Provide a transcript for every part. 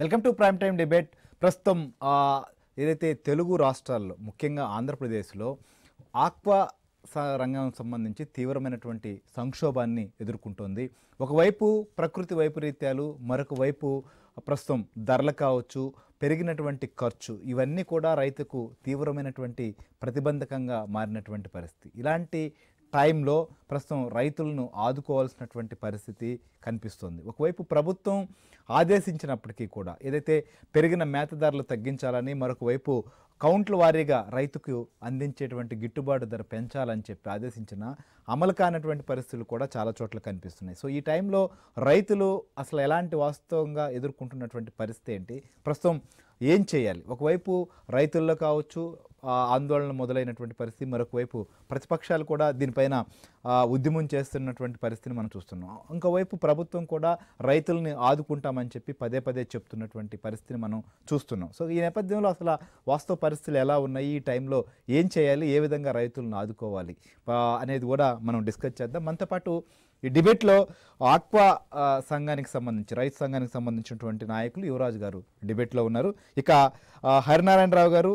Welcome to prime time debate. ప్రస్తుతం ఏదైతే తెలుగు రాష్ట్రాల్లో ముఖ్యంగా ఆంధ్రప్రదేశ్లో ఆక్వా స- రంగం సంబంధించి తీవ్రమైనటువంటి సంక్షోభాన్ని ఎదుర్కొంటోంది. ఒకవైపు ప్రకృతి వైపరీత్యాలు మరొక వైపు ప్రస్తుతం ధరలు కావచ్చు పెరిగినటువంటి ఖర్చు ఇవన్నీ కూడా రైతుకు తీవ్రమైనటువంటి ప్రతిబంధకంగా మారినటువంటి పరిస్థితి. ఇలాంటి టైంలో ప్రస్తుతం రైతులను ఆదుకోవాల్సినటువంటి పరిస్థితి కనిపిస్తుంది. ఒకవైపు ప్రభుత్వం ఆదేశించినప్పటికీ కూడా ఏదైతే పెరిగిన మేత ధరలు తగ్గించాలని మరొక వైపు కౌంట్ల వారీగా రైతుకు అందించేటువంటి గిట్టుబాటు ధర పెంచాలని చెప్పి ఆదేశించిన అమలు కానటువంటి పరిస్థితులు కూడా చాలా చోట్ల కనిపిస్తున్నాయి. సో ఈ టైంలో రైతులు అసలు ఎలాంటి వాస్తవంగా ఎదుర్కొంటున్నటువంటి పరిస్థితి ఏంటి? ప్రస్తుతం ఏం చేయాలి? ఒకవైపు రైతుల్లో కావచ్చు ఆందోళన మొదలైనటువంటి పరిస్థితి మరొక వైపు ప్రతిపక్షాలు కూడా దీనిపైన ఉద్యమం చేస్తున్నటువంటి పరిస్థితిని మనం చూస్తున్నాం. ఇంకోవైపు ప్రభుత్వం కూడా రైతుల్ని ఆదుకుంటామని చెప్పి పదే పదే చెప్తున్నటువంటి పరిస్థితిని మనం చూస్తున్నాం. సో ఈ నేపథ్యంలో అసలు వాస్తవ పరిస్థితులు ఎలా ఉన్నాయి? ఈ టైంలో ఏం చేయాలి? ఏ విధంగా రైతులను ఆదుకోవాలి? అనేది కూడా మనం డిస్కస్ చేద్దాం. మనతో పాటు ఈ డిబేట్లో ఆక్వా సంఘానికి సంబంధించి రైతు సంఘానికి సంబంధించినటువంటి నాయకులు యువరాజు గారు డిబేట్లో ఉన్నారు. ఇక హరినారాయణరావు గారు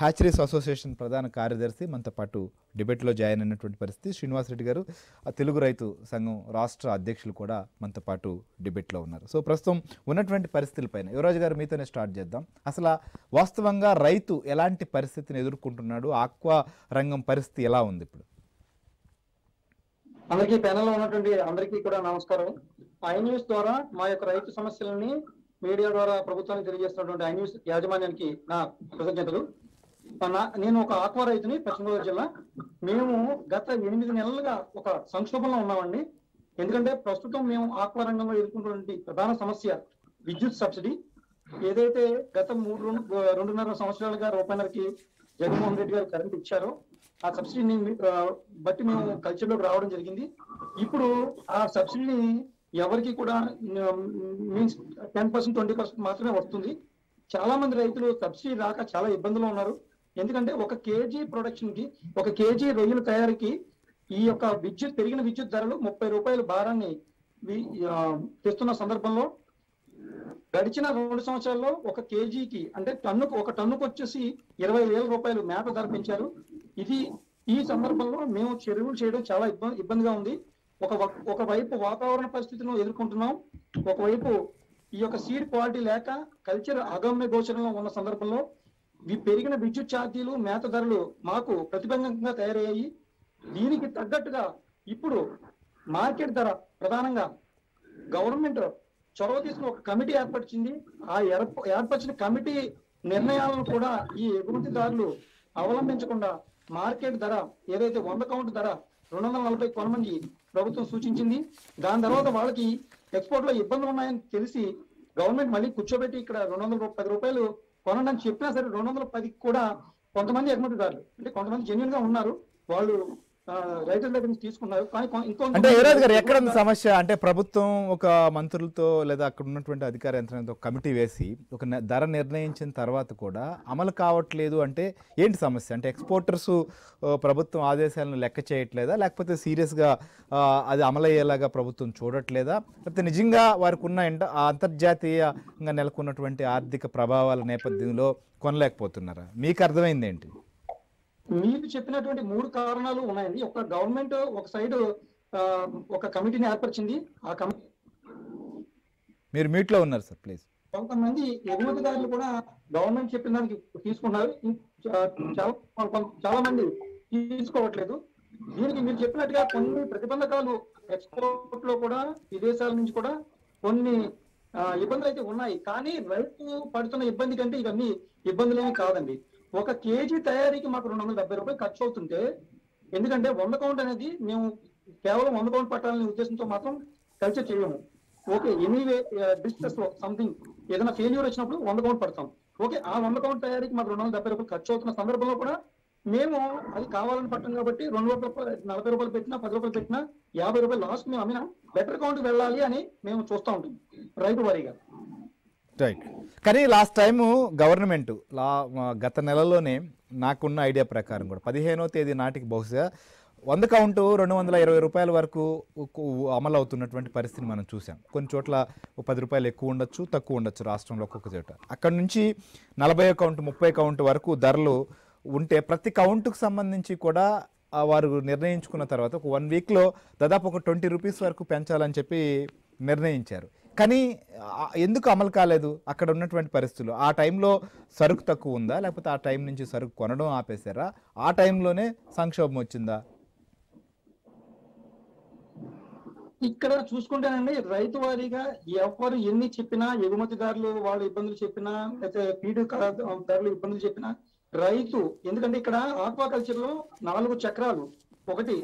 హ్యాచరీస్ అసోసియేషన్ ప్రధాన కార్యదర్శి మనతో పాటు డిబేట్లో జాయిన్ అయినటువంటి పరిస్థితి. శ్రీనివాసరెడ్డి గారు తెలుగు రైతు సంఘం రాష్ట్ర అధ్యక్షులు కూడా మనతో పాటు డిబేట్లో ఉన్నారు. సో ప్రస్తుతం ఉన్నటువంటి పరిస్థితులపైన యువరాజు గారు మీతోనే స్టార్ట్ చేద్దాం. అసలు వాస్తవంగా రైతు ఎలాంటి పరిస్థితిని ఎదుర్కొంటున్నాడు? ఆక్వా రంగం పరిస్థితి ఎలా ఉంది ఇప్పుడు? అందరికీ ప్యానెల్లో ఉన్నటువంటి అందరికీ కూడా నమస్కారం. ఐ న్యూస్ ద్వారా మా యొక్క రైతు సమస్యలని మీడియా ద్వారా ప్రభుత్వానికి తెలియజేస్తున్నటువంటి ఐ న్యూస్ యాజమాన్యానికి నా కృతజ్ఞతలు. నేను ఒక ఆక్వా రైతుని పశ్చిమ గోదావరి జిల్లా. మేము గత ఎనిమిది నెలలుగా ఒక సంక్షోభంలో ఉన్నామండి. ఎందుకంటే ప్రస్తుతం మేము ఆక్వా రంగంలో ఎదుర్కొంటున్నటువంటి ప్రధాన సమస్య విద్యుత్ సబ్సిడీ. ఏదైతే గత మూడు రెండున్నర సంవత్సరాలుగా రూపాయలకి జగన్మోహన్ రెడ్డి గారు కరెంట్ ఇచ్చారో ఆ సబ్సిడీని బట్టి మేము కల్చర్లోకి రావడం జరిగింది. ఇప్పుడు ఆ సబ్సిడీని ఎవరికి కూడా means ten percent twenty percent మాత్రమే వస్తుంది. చాలా మంది రైతులు సబ్సిడీ రాక చాలా ఇబ్బందులు ఉన్నారు. ఎందుకంటే ఒక కేజీ ప్రొడక్షన్కి ఒక కేజీ రొయ్యల తయారీకి ఈ యొక్క విద్యుత్ పెరిగిన విద్యుత్ ధరలు ముప్పై రూపాయల భారాన్ని తెస్తున్న సందర్భంలో గడిచిన రెండు సంవత్సరాల్లో ఒక కేజీకి అంటే టన్నుకు ఒక టన్నుకు వచ్చేసి ఇరవై వేల రూపాయలు మేత ధర పెంచారు. ఇది ఈ సందర్భంలో మేము చెరువులు చేయడం చాలా ఇబ్బంది ఇబ్బందిగా ఉంది. ఒక ఒకవైపు వాతావరణ పరిస్థితులను ఎదుర్కొంటున్నాం. ఒకవైపు ఈ యొక్క సీడ్ క్వాలిటీ లేక కల్చర్ అగమ్య గోచరంలో ఉన్న సందర్భంలో ఈ పెరిగిన విద్యుత్ ఛార్జీలు మేత ధరలు మాకు ప్రతిబంధకంగా తయారయ్యాయి. దీనికి తగ్గట్టుగా ఇప్పుడు మార్కెట్ ధర ప్రధానంగా గవర్నమెంట్ చొరవ తీసుకుని ఒక కమిటీ ఏర్పరిచింది. ఆ ఏర్ప- ఏర్పరిచిన కమిటీ నిర్ణయాలను కూడా ఈ ఎగుమతిదారులు అవలంబించకుండా మార్కెట్ ధర ఏదైతే వంద కౌంట్ ధర రెండు వందల నలభై కొనమని ప్రభుత్వం సూచించింది. దాని తర్వాత వాళ్ళకి ఎక్స్పోర్ట్లో ఇబ్బందులు ఉన్నాయని తెలిసి గవర్నమెంట్ మళ్ళీ కూర్చోబెట్టి ఇక్కడ రెండు వందల పది రూపాయలు కొనండి అని చెప్పినా సరే రెండు వందల పదికి కూడా కొంతమంది ఎగుమతిదారులు అంటే కొంతమంది జెన్యున్గా ఉన్నారు. వాళ్ళు రైతుల దగ్గర నుంచి తీసుకున్నారు. కానీ కొ- ఇంకో అంటే యువరాజ్ గారు ఎక్కడ సమస్య అంటే ప్రభుత్వం ఒక మంత్రులతో లేదా అక్కడ ఉన్నటువంటి అధికార యంత్రాంగంతో ఒక కమిటీ వేసి ఒక ధర నిర్ణయించిన తర్వాత కూడా అమలు కావట్లేదు అంటే ఏంటి సమస్య? అంటే ఎక్స్పోర్టర్స్ ప్రభుత్వం ఆదేశాలను లెక్క చేయట్లేదా? లేకపోతే సీరియస్గా అది అమలయ్యేలాగా ప్రభుత్వం చూడట్లేదా? లేకపోతే నిజంగా వారికి ఉన్న అంతర్జాతీయంగా నెలకొన్నటువంటి ఆర్థిక ప్రభావాల నేపథ్యంలో కొనలేకపోతున్నారా? మీకు అర్థమైంది ఏంటి? మీరు చెప్పినటువంటి మూడు కారణాలు ఉన్నాయండి. ఒక గవర్నమెంట్ ఒక సైడ్ ఒక కమిటీని ఏర్పరిచింది. ఆ కమిటీ మీరు మీట్లో ఉన్నారు సార్ ప్లీజ్. కొంతమంది ఎగుమతిదారులు కూడా గవర్నమెంట్ చెప్పిన దానికి తీసుకున్నారు చాలా మంది తీసుకోవట్లేదు. దీనికి మీరు చెప్పినట్టుగా కొన్ని ప్రతిబంధకాలు ఎక్స్పోర్ట్లో కూడా విదేశాల నుంచి కూడా కొన్ని ఇబ్బందులు అయితే ఉన్నాయి. కానీ రైతు పడుతున్న ఇబ్బంది కంటే ఇవన్నీ ఇబ్బందులు ఏమి కాదండి. ఒక కేజీ తయారీకి మాకు రెండు వందల డెబ్బై రూపాయలు ఖర్చు అవుతుంటే ఎందుకంటే వంద కౌంట్ అనేది మేము కేవలం వంద కౌంట్ పట్టాలనే ఉద్దేశంతో మాత్రం కల్చర్ చేయము. ఓకే ఎనీవే డిస్కస్ సంథింగ్ ఏదైనా ఫెయిల్యూర్ వచ్చినప్పుడు వంద కౌంట్ పడతాం. ఓకే ఆ వంద కౌంట్ తయారీకి మాకు రెండు వందల డెబ్బై రూపాయలు ఖర్చు అవుతున్న సందర్భంలో కూడా మేము అది కావాలని పట్టం కాబట్టి రెండు రూపాయలు నలభై రూపాయలు పెట్టినా పది రూపాయలు పెట్టినా యాభై రూపాయలు లాస్ట్ మేము అమ్మినా బెటర్ కౌంట్ వెళ్ళాలి అని మేము చూస్తూ ఉంటాం రైతు వారీగా. రైట్ కానీ లాస్ట్ టైము గవర్నమెంట్ లా గత నెలలోనే నాకున్న ఐడియా ప్రకారం కూడా పదిహేనో తేదీ నాటికి బహుశా వంద కౌంటు రెండు వందల ఇరవై రూపాయల వరకు అమలు అవుతున్నటువంటి పరిస్థితిని మనం చూసాం కొన్ని చోట్ల పది రూపాయలు ఎక్కువ ఉండొచ్చు తక్కువ ఉండొచ్చు రాష్ట్రంలో ఒక్కొక్క చోట. అక్కడ నుంచి నలభై కౌంట్ ముప్పై కౌంట్ వరకు ధరలు ఉంటే ప్రతి కౌంటుకు సంబంధించి కూడా వారు నిర్ణయించుకున్న తర్వాత ఒక వన్ వీక్లో దాదాపు ఒక ట్వంటీ రూపీస్ వరకు పెంచాలని చెప్పి నిర్ణయించారు. కానీ ఎందుకు అమలు కాలేదు? అక్కడ ఉన్నటువంటి పరిస్థితులు. ఆ టైంలో సరుకు తక్కువ ఉందా? లేకపోతే ఆ టైం నుంచి సరుకు కొనడం ఆపేశారా? ఆ టైంలోనే సంక్షోభం వచ్చిందా? ఇక్కడ చూసుకుంటేనండి రైతు వారీగా ఎవరు ఎన్ని చెప్పినా ఎగుమతిదారులు వాళ్ళు ఇబ్బందులు చెప్పినా లేకపోతే ఫీడ్ ధరలు ఇబ్బందులు చెప్పినా రైతు ఎందుకంటే ఇక్కడ ఆక్వాకల్చర్లో నాలుగు చక్రాలు. ఒకటి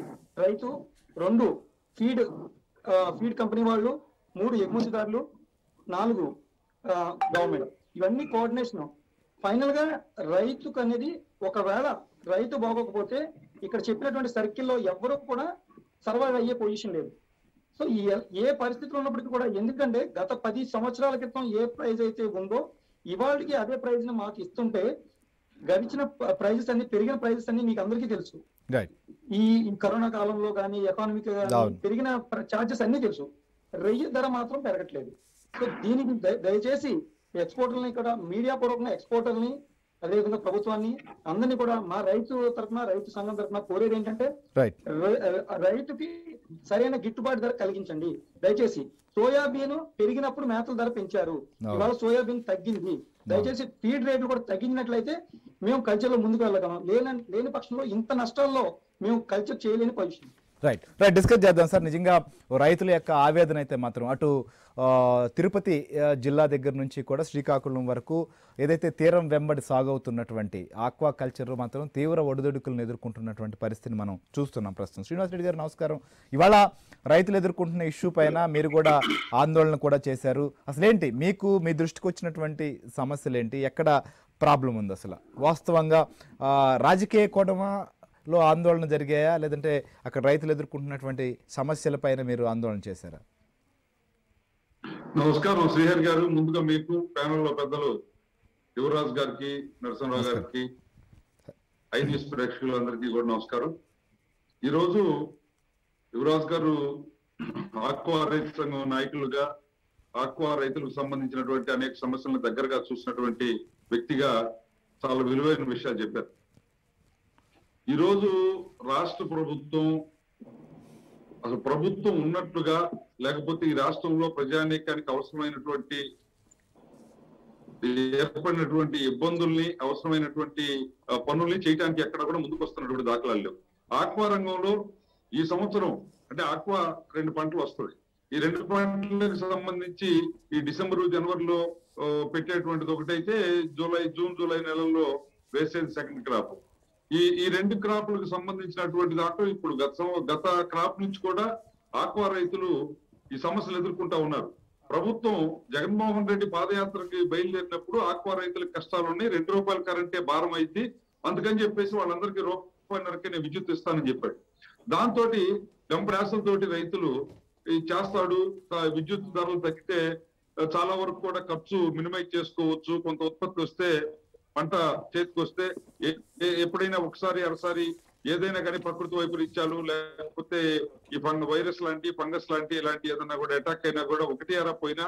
రైతు. రెండు ఫీడ్ ఫీడ్ కంపెనీ వాళ్ళు. మూడు ఎగుమతిదారులు నాలుగు గవర్నమెంట్ ఇవన్నీ కోఆర్డినేషన్ ఫైనల్గా రైతుకు అనేది ఒకవేళ రైతు బాగోకపోతే ఇక్కడ చెప్పినటువంటి సర్కిల్లో ఎవరు కూడా సర్వైవ్ అయ్యే పొజిషన్ లేదు. సో ఈ ఏ పరిస్థితిలో ఉన్నప్పటికీ కూడా ఎందుకంటే గత పది సంవత్సరాల క్రితం ఏ ప్రైజ్ అయితే ఉందో ఇవాళకి అదే ప్రైజ్ని మాకు ఇస్తుంటే గడిచిన ప్రైజెస్ అన్ని పెరిగిన ప్రైజెస్ అన్ని మీకు అందరికీ తెలుసు. ఈ కరోనా కాలంలో కానీ ఎకానమిక్. పెరిగిన చార్జెస్ అన్ని తెలుసు. రొయ్య ధర మాత్రం పెరగట్లేదు. సో దీనికి దయ- దయచేసి ఎక్స్పోర్టర్ని ఇక్కడ మీడియా పూర్వకంగా ఎక్స్పోర్టర్ని అదేవిధంగా ప్రభుత్వాన్ని అందరినీ కూడా మా రైతు తరఫున రైతు సంఘం తరఫున కోరేది ఏంటంటే రైతుకి సరైన గిట్టుబాటు ధర కలిగించండి. దయచేసి సోయాబీన్ పెరిగినప్పుడు మేతల ధర పెంచారు. ఇవాళ సోయాబీన్ తగ్గింది. దయచేసి ఫీడ్ రేట్లు కూడా తగ్గించినట్లయితే మేము కల్చర్లో ముందుకు వెళ్ళగలం. లేని లేని పక్షంలో ఇంత నష్టాల్లో మేము కల్చర్ చేయలేని పొజిషన్. రైట్ రైట్ డిస్కస్ చేద్దాం సార్. నిజంగా రైతుల యొక్క ఆవేదన అయితే మాత్రం అటు తిరుపతి జిల్లా దగ్గర నుంచి కూడా శ్రీకాకుళం వరకు ఏదైతే తీరం వెంబడి సాగవుతున్నటువంటి ఆక్వా కల్చర్ మాత్రం తీవ్ర ఒడిదుడుకులను ఎదుర్కొంటున్నటువంటి పరిస్థితిని మనం చూస్తున్నాం ప్రస్తుతం. శ్రీనివాస్ రెడ్డి గారు నమస్కారం. ఇవాళ రైతులు ఎదుర్కొంటున్న ఇష్యూ పైన మీరు కూడా ఆందోళన కూడా చేశారు. అసలేంటి మీకు మీ దృష్టికి వచ్చినటువంటి సమస్యలు ఏంటి? ఎక్కడ ప్రాబ్లం ఉంది అసలు? వాస్తవంగా రాజకీయ కోణమా లో ఆందోళన జరిగాయా? లేదంటే అక్కడ రైతులు ఎదుర్కొంటున్నటువంటి సమస్యలపైన మీరు ఆందోళన చేశారా? నమస్కారం. శ్రీహరి గారు ముందుగా మీకు ప్యానెల్లో పెద్దలు యువరాజ్ గారికి నరసింహరావు గారికి ఐ న్యూస్ ప్రేక్షకులందరికీ కూడా నమస్కారం. ఈ రోజు యువరాజ్ గారు ఆక్వా రైతు సంఘం నాయకులుగా ఆక్వా రైతులకు సంబంధించినటువంటి అనేక సమస్యలను దగ్గరగా చూసినటువంటి వ్యక్తిగా చాలా విలువైన విషయాలు చెప్పారు. ఈ రోజు రాష్ట్ర ప్రభుత్వం అసలు ప్రభుత్వం ఉన్నట్లుగా లేకపోతే ఈ రాష్ట్రంలో ప్రజానీకానికి అవసరమైనటువంటి ఏర్పడినటువంటి ఇబ్బందుల్ని అవసరమైనటువంటి పనుల్ని చేయడానికి ఎక్కడ కూడా ముందుకు వస్తున్నటువంటి దాఖలాలు లేవు. ఆక్వా రంగంలో ఈ సంవత్సరం అంటే ఆక్వా రెండు పంటలు వస్తుంది ఈ రెండు పంటలకు సంబంధించి ఈ డిసెంబర్ జనవరిలో పెట్టేటువంటిది ఒకటైతే జూలై జూన్ జూలై నెలల్లో వేసేది సెకండ్ క్రాప్. ఈ ఈ రెండు క్రాప్లకు సంబంధించినటువంటి దాంట్లో ఇప్పుడు గత గత క్రాప్ నుంచి కూడా ఆక్వా రైతులు ఈ సమస్యలు ఎదుర్కొంటా ఉన్నారు. ప్రభుత్వం జగన్మోహన్ రెడ్డి పాదయాత్రకి బయలుదేరినప్పుడు ఆక్వా రైతులకు కష్టాలు ఉన్నాయి రెండు రూపాయల కరెంటే భారం అయింది. అందుకని చెప్పేసి వాళ్ళందరికీ రూపాయన్నరకే నేను విద్యుత్ ఇస్తానని చెప్పాడు. దాంతో వెంపరాశలతోటి రైతులు ఈ చేస్తాడు విద్యుత్ ధరలు తగ్గితే చాలా వరకు కూడా ఖర్చు మినిమైజ్ చేసుకోవచ్చు కొంత ఉత్పత్తి వస్తే పంట చేతికొస్తే ఎప్పుడైనా ఒకసారి అరసారి ఏదైనా కానీ ప్రకృతి వైపరీత్యాలు లేకపోతే ఈ ఫంగ వైరస్ లాంటి ఫంగస్ లాంటి ఇలాంటి ఏదైనా కూడా అటాక్ అయినా కూడా ఒకటి అర పోయినా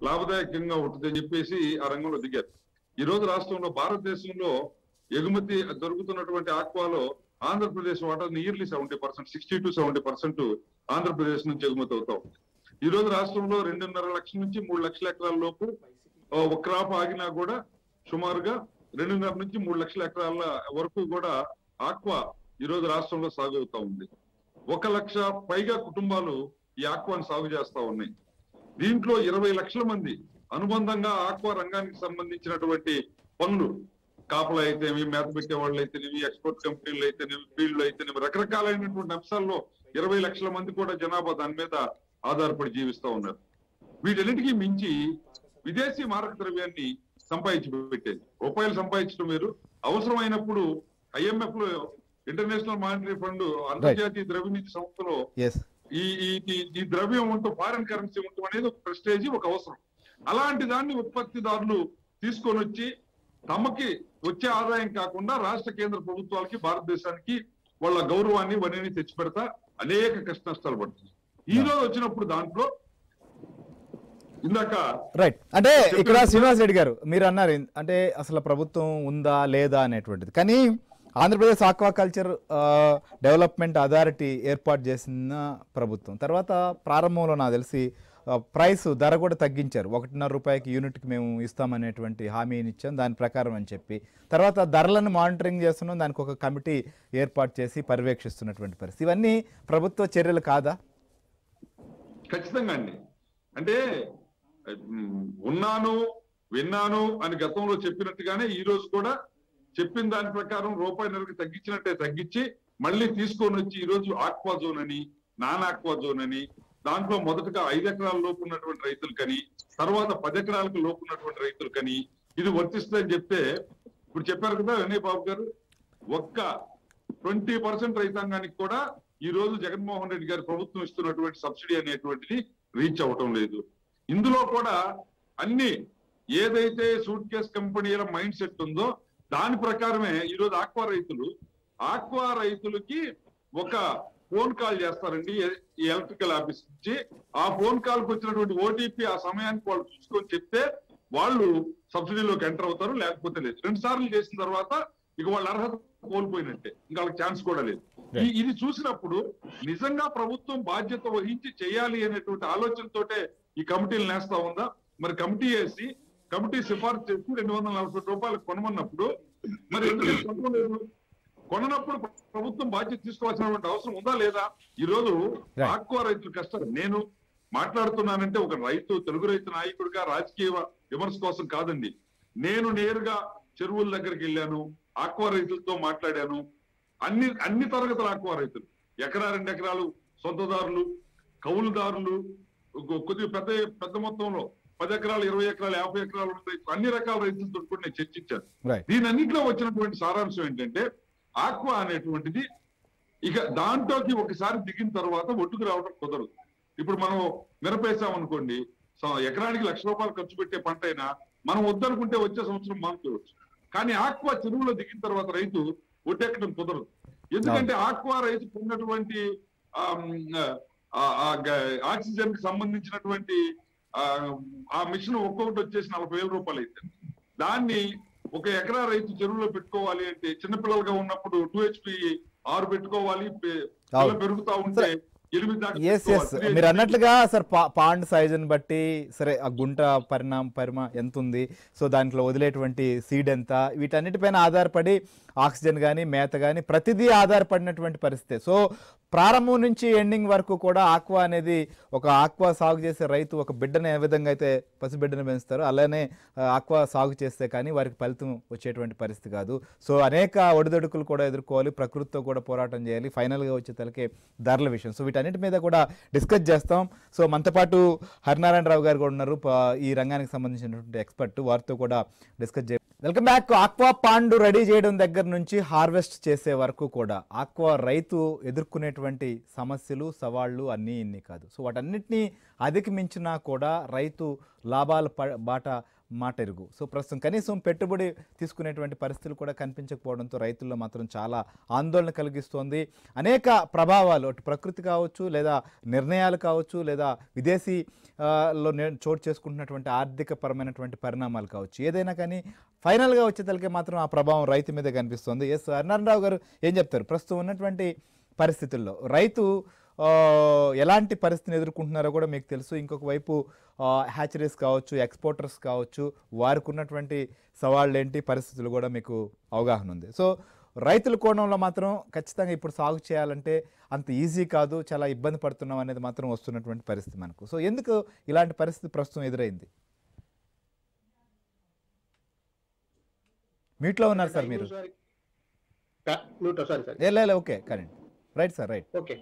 లాభదాయకంగా ఉంటుందని చెప్పేసి ఆ రంగంలో దిగారు. ఈ రోజు రాష్ట్రంలో భారతదేశంలో ఎగుమతి దొరుకుతున్నటువంటి ఆక్వాలో Andhra Pradesh water nearly seventy percent sixty to seventy percent Andhra Pradesh నుంచి ఎగుమతి అవుతా. ఉంది ఈ రోజు రాష్ట్రంలో రెండున్నర లక్షల నుంచి మూడు లక్షల ఎకరాల లోపు ఒక క్రాప్ ఆగినా కూడా సుమారుగా రెండున్నర నుంచి మూడు లక్షల ఎకరాల వరకు కూడా ఆక్వా ఈ రోజు రాష్ట్రంలో సాగు అవుతా ఉంది. ఒక లక్ష పైగా కుటుంబాలు ఈ ఆక్వాను సాగు చేస్తా ఉన్నాయి. దీంట్లో ఇరవై లక్షల మంది అనుబంధంగా ఆక్వా రంగానికి సంబంధించినటువంటి పనులు కాపలు అయితేనేమి మేత పెట్టే వాళ్ళు అయితేనేమి ఎక్స్పోర్ట్ కంపెనీలు అయితేనేమి ఫీల్డ్ అయితేనేమి రకరకాలైనటువంటి అంశాల్లో ఇరవై లక్షల మంది కూడా జనాభా దాని మీద ఆధారపడి జీవిస్తా ఉన్నారు. వీటన్నిటికీ మించి విదేశీ మారక ద్రవ్యాన్ని సంపాదించి పెట్టేది. రూపాయలు సంపాదించడం వేరు. అవసరమైనప్పుడు ఐఎంఎఫ్లో ఇంటర్నేషనల్ మానిటరీ ఫండ్ అంతర్జాతీయ ద్రవ్యనిధి సంస్థలో ఈ ద్రవ్యం ఉంటూ ఫారెన్ కరెన్సీ ఉండటం అనేది ఒక ప్రెస్టేజ్ ఒక అవసరం. అలాంటి దాన్ని ఉత్పత్తిదారులు తీసుకొని వచ్చి తమకి వచ్చే ఆదాయం కాకుండా రాష్ట్ర కేంద్ర ప్రభుత్వాలకి భారతదేశానికి వాళ్ళ గౌరవాన్ని వనిని తెచ్చిపెడతా అనేక కష్ట నష్టాలు పడుతుంది ఈ రోజు వచ్చినప్పుడు దాంట్లో రైట్ అంటే ఇక్కడ శ్రీనివాస్ రెడ్డి గారు మీరు అన్నారు అంటే అసలు ప్రభుత్వం ఉందా లేదా అనేటువంటిది. కానీ ఆంధ్రప్రదేశ్ ఆక్వాకల్చర్ డెవలప్మెంట్ అథారిటీ ఏర్పాటు చేసిన ప్రభుత్వం. తర్వాత ప్రారంభంలో నాకు తెలిసి ప్రైస్ ధర కూడా తగ్గించారు. ఒకటిన్నర రూపాయికి యూనిట్కి మేము ఇస్తామనేటువంటి హామీని ఇచ్చాం దాని ప్రకారం అని చెప్పి. తర్వాత ధరలను మానిటరింగ్ చేస్తున్నాం దానికి ఒక కమిటీ ఏర్పాటు చేసి పర్యవేక్షిస్తున్నటువంటి పరిస్థితి. ఇవన్నీ ప్రభుత్వ చర్యలు కాదా? ఖచ్చితంగా అండి. అంటే ఉన్నాను విన్నాను అని గతంలో చెప్పినట్టుగానే ఈ రోజు కూడా చెప్పిన దాని ప్రకారం రూపాయి నెలకు తగ్గించినట్టే తగ్గించి మళ్ళీ తీసుకొని వచ్చి ఈ రోజు ఆక్వా జోన్ అని నాన్ ఆక్వా జోన్ అని దాంట్లో మొదటగా ఐదు ఎకరాల లోపు ఉన్నటువంటి రైతులకని తర్వాత పది ఎకరాలకు లోపు ఉన్నటువంటి రైతులకని ఇది వర్తిస్తుందని చెప్తే ఇప్పుడు చెప్పారు కదా వినయ్ బాబు గారు ఒక్క ట్వంటీ పర్సెంట్ రైతాంగానికి కూడా ఈ రోజు జగన్మోహన్ రెడ్డి గారి ప్రభుత్వం ఇస్తున్నటువంటి సబ్సిడీ అనేటువంటిది రీచ్ అవ్వటం లేదు. ఇందులో కూడా అన్ని ఏదైతే సూట్ కేస్ కంపెనీల మైండ్ సెట్ ఉందో దాని ప్రకారమే ఈ రోజు ఆక్వా రైతులు ఆక్వా రైతులకి ఒక ఫోన్ కాల్ చేస్తారండి ఈ ఎలక్ట్రికల్ ఆఫీస్ నుంచి. ఆ ఫోన్ కాల్కు వచ్చినటువంటి ఓటీపీ ఆ సమయానికి వాళ్ళు చూసుకొని చెప్తే వాళ్ళు సబ్సిడీలోకి ఎంటర్ అవుతారు లేకపోతే లేదు. రెండు సార్లు చేసిన తర్వాత ఇక వాళ్ళ అర్హత కోల్పోయినట్టే. ఇంకా వాళ్ళకి ఛాన్స్ కూడా లేదు. ఇది చూసినప్పుడు నిజంగా ప్రభుత్వం బాధ్యత వహించి చేయాలి అనేటువంటి ఆలోచనతోటే ఈ కమిటీలు నేస్తా ఉందా? మరి కమిటీ వేసి కమిటీ సిఫార్సు చేసి రెండు వందల నలభై రూపాయలు కొనమన్నప్పుడు మరి ఎందుకు కొననప్పుడు ప్రభుత్వం బాధ్యత తీసుకోవాల్సినటువంటి అవసరం ఉందా లేదా? ఈ రోజు. ఆక్వా రైతులు కష్టం. నేను మాట్లాడుతున్నానంటే ఒక రైతు తెలుగు రైతు నాయకుడిగా రాజకీయ విమర్శ కోసం కాదండి. నేను నేరుగా చెరువుల దగ్గరికి వెళ్ళాను ఆక్వా రైతులతో మాట్లాడాను. అన్ని అన్ని తరగతుల ఆక్వా రైతులు. ఎకరా రెండు ఎకరాలు సొంతదారులు కౌలుదారులు కొద్దిగా పెద్ద పెద్ద మొత్తంలో పది ఎకరాలు ఇరవై ఎకరాలు యాభై ఎకరాలు రైతులు అన్ని రకాల రైతులతో కూడా నేను చర్చించాను. దీని అన్నింటిలో వచ్చినటువంటి సారాంశం ఏంటంటే ఆక్వా అనేటువంటిది ఇక దాంట్లోకి ఒకసారి దిగిన తర్వాత ఒడ్డుకు రావడం కుదరదు. ఇప్పుడు మనం మిరపేసాం అనుకోండి ఎకరానికి లక్ష రూపాయలు ఖర్చు పెట్టే పంట అయినా మనం వద్దనుకుంటే వచ్చే సంవత్సరం మానుకోవచ్చు కానీ ఆక్వా చెరువులో దిగిన తర్వాత రైతు ఒడ్డెక్కడం కుదరదు. ఎందుకంటే ఆక్వా రైతు ఉన్నటువంటి ఆక్సిజన్కి సంబంధించినటువంటి ఆ, మిషన్ ఒక్కొక్కటి వచ్చేసి నలభై వేల రూపాయలు అయితే. దాన్ని ఒక ఎకరా రైతు చెరువులో పెట్టుకోవాలి అంటే చిన్నపిల్లలుగా ఉన్నప్పుడు టూ హెచ్పి ఆరు పెట్టుకోవాలి పిల్ల పెరుగుతా ఉంటే. మీరు అన్నట్లుగా సార్ పాండ్ సైజుని బట్టి సరే ఆ గుంట పరిణామ పరిమ ఎంత ఉంది సో దాంట్లో వదిలేటువంటి సీడ్ ఎంత? వీటన్నిటిపైన ఆధారపడి ఆక్సిజన్ కానీ మేత కానీ ప్రతిదీ ఆధారపడినటువంటి పరిస్థితి. సో ప్రారంభం నుంచి ఎండింగ్ వరకు కూడా ఆక్వా అనేది ఒక ఆక్వా సాగు చేసే రైతు ఒక బిడ్డను ఏ విధంగా అయితే పసిబిడ్డను పెంచుతారో అలానే ఆక్వా సాగు చేస్తే కానీ వారికి ఫలితం వచ్చేటువంటి పరిస్థితి కాదు. సో అనేక ఒడిదొడుకులు కూడా ఎదుర్కోవాలి ప్రకృతితో కూడా పోరాటం చేయాలి ఫైనల్గా వచ్చే తలకే ధరల విషయం. సో వీటన్నిటి మీద కూడా డిస్కస్ చేస్తాం. సో మనతో పాటు హరినారాయణరావు గారు కూడా ఉన్నారు. ఈ రంగానికి సంబంధించినటువంటి ఎక్స్పర్ట్. వారితో కూడా డిస్కస్ చే welcome back. Aqua pond ready చేయడం దగ్గర నుంచి హార్వెస్ట్ చేసే వరకు కూడా ఆక్వా రైతు ఎదుర్కొనేటువంటి సమస్యలు సవాళ్ళు అన్నీ ఇన్ని కాదు. సో వాటన్నిటినీ అధిగమించినా కూడా రైతు లాభాల ప- బాట మాట ఎరుగు. సో ప్రస్తుతం కనీసం పెట్టుబడి తీసుకునేటువంటి పరిస్థితులు కూడా కనిపించకపోవడంతో రైతుల్లో మాత్రం చాలా ఆందోళన కలిగిస్తోంది. అనేక ప్రభావాలు అటు ప్రకృతి కావచ్చు లేదా నిర్ణయాలు కావచ్చు లేదా విదేశీ చోటు చేసుకుంటున్నటువంటి ఆర్థిక పరమైనటువంటి పరిణామాలు కావచ్చు. ఏదైనా కానీ ఫైనల్గా వచ్చేతలకే మాత్రం ఆ ప్రభావం రైతు మీద కనిపిస్తుంది. ఎస్ హరినారాయణరావు గారు ఏం చెప్తారు? ప్రస్తుతం ఉన్నటువంటి పరిస్థితుల్లో రైతు ఎలాంటి పరిస్థితిని ఎదుర్కొంటున్నారో కూడా మీకు తెలుసు. ఇంకొక వైపు హ్యాచరీస్ కావచ్చు ఎక్స్పోర్టర్స్ కావచ్చు వారికి ఉన్నటువంటి సవాళ్ళు ఏంటి పరిస్థితులు కూడా మీకు అవగాహన ఉంది. సో రైతుల కోణంలో మాత్రం ఖచ్చితంగా ఇప్పుడు సాగు చేయాలంటే అంత ఈజీ కాదు చాలా ఇబ్బంది పడుతున్నాం అనేది మాత్రం వస్తున్నటువంటి పరిస్థితి మనకు. సో ఎందుకు ఇలాంటి పరిస్థితి ప్రస్తుతం ఎదురైంది? మీట్లో ఉన్నారు సార్ మీరు. Sorry sorry okay current right sir right okay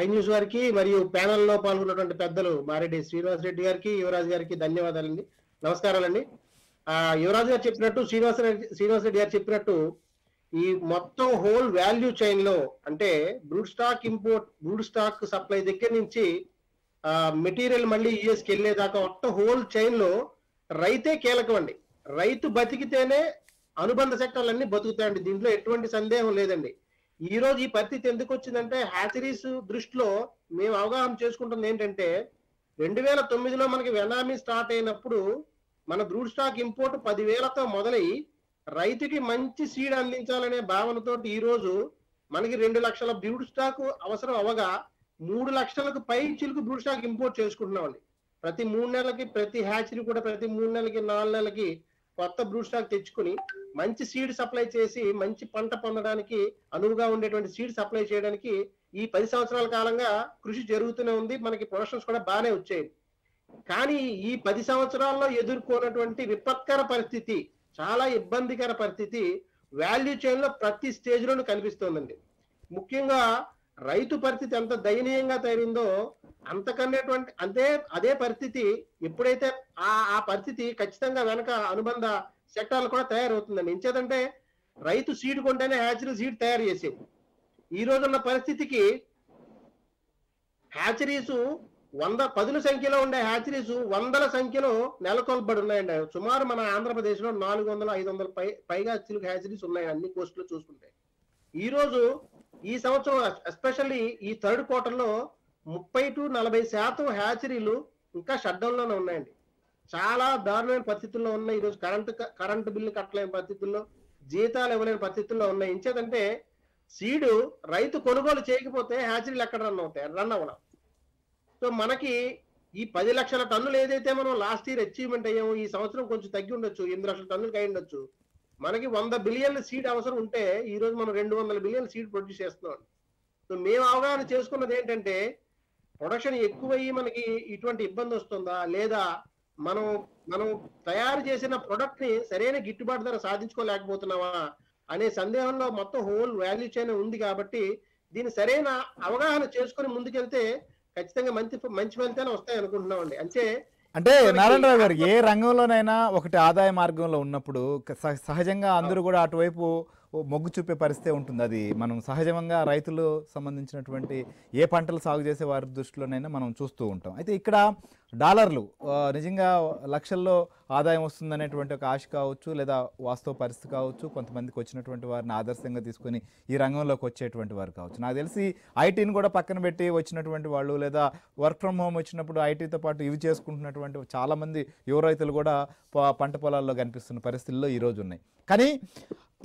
iNews వారికి మరియు ప్యానెల్లో పాల్గొన్నటువంటి పెద్దలు మారెడ్డి శ్రీనివాస్ రెడ్డి గారికి యువరాజ్ గారికి ధన్యవాదాలండి. నమస్కారాలండి. ఆ యువరాజ్ గారు చెప్పినట్టు శ్రీనివాస్ రెడ్డి శ్రీనివాస్ రెడ్డి గారు చెప్పినట్టు ఈ మొత్తం హోల్ వాల్యూ చైన్లో అంటే brood stock import brood stock supply దగ్గర నుంచి మెటీరియల్ మళ్ళీ యుఎస్కి వెళ్ళేదాకా మొత్తం హోల్ చైన్లో రైతే కీలకం అండి. రైతు బతికితేనే అనుబంధ సెక్టర్లన్నీ బతుకుతాయండి. దీంట్లో ఎటువంటి సందేహం లేదండి. ఈ రోజు ఈ పరిస్థితి ఎందుకు వచ్చిందంటే హ్యాచరీస్ దృష్టిలో మేము అవగాహన చేసుకుంటుంది ఏంటంటే రెండు వేల తొమ్మిదిలో మనకి వెనామీ స్టార్ట్ అయినప్పుడు మన బ్రూడ్ స్టాక్ ఇంపోర్ట్ పదివేలతో మొదలై రైతుకి మంచి సీడ్ అందించాలనే భావనతో ఈ రోజు మనకి రెండు లక్షల బ్రూడ్ స్టాక్ అవసరం అవగా మూడు లక్షలకు పై చిలుకు బ్రూడ్ స్టాక్ ఇంపోర్ట్ చేసుకుంటున్నామండి. ప్రతి మూడు నెలలకి ప్రతి హ్యాచరీ కూడా ప్రతి మూడు నెలలకి నాలుగు నెలలకి కొత్త బ్రూ స్టాక్ తెచ్చుకుని మంచి సీడ్ సప్లై చేసి మంచి పంట పొందడానికి అనువుగా ఉండేటువంటి సీడ్ సప్లై చేయడానికి ఈ పది సంవత్సరాల కాలంగా కృషి జరుగుతూనే ఉంది. మనకి ప్రొడక్షన్స్ కూడా బాగానే వచ్చాయి. కానీ ఈ పది సంవత్సరాల్లో ఎదుర్కొన్నటువంటి విపత్కర పరిస్థితి చాలా ఇబ్బందికర పరిస్థితి వాల్యూ చైన్లో ప్రతి స్టేజ్ లోనూ కనిపిస్తోందండి. ముఖ్యంగా రైతు పరిస్థితి ఎంత దయనీయంగా తయారిందో అంతకనేటువంటి అంతే అదే పరిస్థితి ఎప్పుడైతే ఆ ఆ పరిస్థితి ఖచ్చితంగా వెనక అనుబంధ సెక్టార్లు కూడా తయారవుతుందండి. ఇంచేదంటే రైతు సీడ్ కొంటేనే హ్యాచరీ సీడ్ తయారు చేసేది. ఈ రోజున్న పరిస్థితికి హ్యాచరీస్ వంద పదుల సంఖ్యలో ఉండే హ్యాచరీస్ వందల సంఖ్యలో నెలకొల్పబడి ఉన్నాయండి. సుమారు మన ఆంధ్రప్రదేశ్లో నాలుగు వందల ఐదు వందల పై పైగా చిలుకు హ్యాచరీస్ ఉన్నాయి అన్ని కోస్టులో చూసుకుంటే. ఈ రోజు ఈ సంవత్సరం ఎస్పెషల్లీ ఈ థర్డ్ క్వార్టర్లో ముప్పై టు నలభై శాతం హ్యాచరీలు ఇంకా షట్డౌన్లోనే లోనే ఉన్నాయండి. చాలా దారుణమైన పరిస్థితుల్లో ఉన్నాయి. ఈరోజు కరెంట్ కరెంటు బిల్లు కట్టలేని పరిస్థితుల్లో జీతాలు ఇవ్వలేని పరిస్థితుల్లో ఉన్నాయి. ఇంచేదంటే సీడు రైతు కొనుగోలు చేయకపోతే హ్యాచరీలు ఎక్కడ రన్ అవుతాయి? రన్ అవ్వడం సో మనకి ఈ పది లక్షల టన్నులు ఏదైతే మనం లాస్ట్ ఇయర్ అచీవ్మెంట్ అయ్యామో ఈ సంవత్సరం కొంచెం తగ్గి ఉండొచ్చు. ఎనిమిది లక్షల టన్నులకి అయి ఉండొచ్చు మనకి వంద బిలియన్ల సీడ్ అవసరం ఉంటే ఈ రోజు మనం రెండు వందల బిలియన్ సీడ్ ప్రొడ్యూస్ చేస్తున్నాం. సో మేము అవగాహన చేసుకున్నది ఏంటంటే ప్రొడక్షన్ ఎక్కువయ్యి మనకి ఇటువంటి ఇబ్బంది వస్తుందా? లేదా మనం మనం తయారు చేసిన ప్రొడక్ట్ని సరైన గిట్టుబాటు ధర సాధించుకోలేకపోతున్నావా అనే సందేహంలో మొత్తం హోల్ వాల్యూ చైన్ ఉంది కాబట్టి దీన్ని సరైన అవగాహన చేసుకుని ముందుకెళ్తే ఖచ్చితంగా మంచి మంచి ఫలితాలు వస్తాయి అనుకుంటున్నామండి అంటే అంటే నారాయణరావు గారు ఏ రంగంలోనైనా ఒకటి ఆదాయ మార్గంలో ఉన్నప్పుడు సహజంగా అందరూ కూడా అటువైపు మొగ్గు చూపే పరిస్థితి ఉంటుంది. అది మనం సహజంగా రైతులు సంబంధించినటువంటి ఏ పంటలు సాగు చేసే వారి దృష్టిలోనైనా మనం చూస్తూ ఉంటాం. అయితే ఇక్కడ డాలర్లు నిజంగా లక్షల్లో ఆదాయం వస్తుందనేటువంటి ఒక ఆశ కావచ్చు లేదా వాస్తవ పరిస్థితి కావచ్చు కొంతమందికి వచ్చినటువంటి వారిని ఆదర్శంగా తీసుకొని ఈ రంగంలోకి వచ్చేటువంటి వారు కావచ్చు. నాకు తెలిసి ఐటీని కూడా పక్కన పెట్టి వచ్చినటువంటి వాళ్ళు లేదా వర్క్ ఫ్రమ్ హోమ్ వచ్చినప్పుడు ఐటీతో పాటు ఇవి చేసుకుంటున్నటువంటి చాలామంది యువ రైతులు కూడా పంట పొలాల్లో కనిపిస్తున్న పరిస్థితుల్లో ఈరోజు ఉన్నాయి. కానీ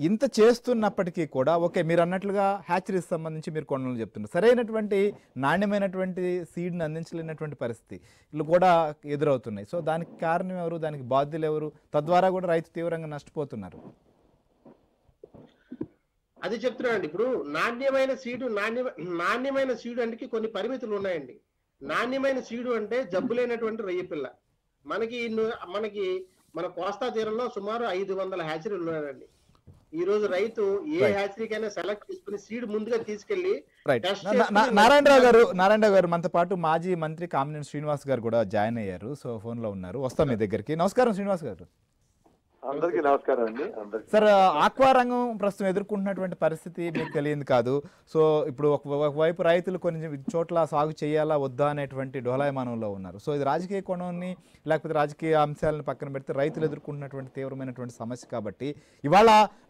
ఇంత చేస్తున్నప్పటికీ కూడా ఓకే మీరు అన్నట్లుగా హ్యాచరీస్ సంబంధించి మీరు కొనలు చెప్తున్నారు. సరైనటువంటి నాణ్యమైనటువంటి సీడ్ని అందించలేనటువంటి పరిస్థితి ఇల్లు కూడా ఎదురవుతున్నాయి. సో దానికి కారణం ఎవరు? దానికి బాధ్యులు ఎవరు? తద్వారా కూడా రైతు తీవ్రంగా నష్టపోతున్నారు. అది చెప్తున్నానండి. ఇప్పుడు నాణ్యమైన సీడు నాణ్య నాణ్యమైన సీడు అంటే కొన్ని పరిమితులు ఉన్నాయండి. నాణ్యమైన సీడు అంటే జబ్బు లేనటువంటి రొయ్యపిల్ల మనకి మనకి మన కోస్తా తీరంలో సుమారు ఐదు వందల హ్యాచరీలు ఉన్నాయండి. ఈ రోజు రైతు ఏ Right. హ్యాచరీకైనా సెలెక్ట్ చేసుకుని సీడ్ ముందుగా తీసుకెళ్ళి నారాయణరావు గారు నారాయణరావు గారు మనతో పాటు మాజీ మంత్రి కామినేని శ్రీనివాస్ గారు కూడా జాయిన్ అయ్యారు. సో ఫోన్లో ఉన్నారు. వస్తాం మీ దగ్గరికి. నమస్కారం శ్రీనివాస్ గారు. అందరికీ నమస్కారం అండి. సార్ ఆక్వా రంగం ప్రస్తుతం ఎదుర్కొంటున్నటువంటి పరిస్థితి మీకు తెలియదు కాదు. సో ఇప్పుడు ఒక ఒకవైపు రైతులు కొన్ని చోట్ల సాగు చేయాలా వద్దా అనేటువంటి డోలాయమానంలో ఉన్నారు. సో ఇది రాజకీయ కోణాన్ని లేకపోతే రాజకీయ అంశాలను పక్కన పెడితే రైతులు ఎదుర్కొంటున్నటువంటి తీవ్రమైనటువంటి సమస్య కాబట్టి ఇవాళ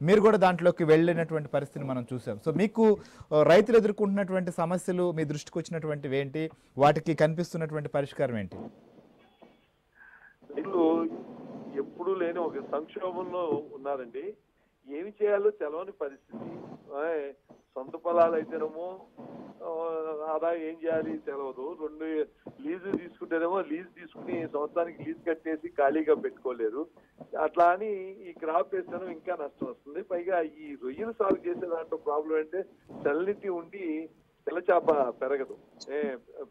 మీరు కూడా దాంట్లోకి వెళ్ళినటువంటి పరిస్థితిని మనం చూసాం సో మీకు రైతులు ఎదుర్కొంటున్నటువంటి సమస్యలు మీ దృష్టికి వచ్చినటువంటివి ఏంటి? వాటికి కనిపిస్తున్నటువంటి పరిష్కారం ఏంటి? ఎప్పుడూ లేని ఒక సంక్షోభంలో ఉన్నారండి. ఏమి చేయాలో తెలవని పరిస్థితి. సొంత పొలాలు అయితేనేమో ఆ, ఏం చేయాలి తెలవదు. రెండు లీజు తీసుకుంటేనేమో లీజు తీసుకుని సంవత్సరానికి లీజు కట్టేసి ఖాళీగా పెట్టుకోలేరు. అట్లా అని ఈ క్రాప్ వేస్తేనే ఇంకా నష్టం వస్తుంది. పైగా ఈ రొయ్యలు సాగు చేసే దాంట్లో ప్రాబ్లం అంటే చల్లనిటి ఉండి పిల్ల చేప పెరగదు. ఏ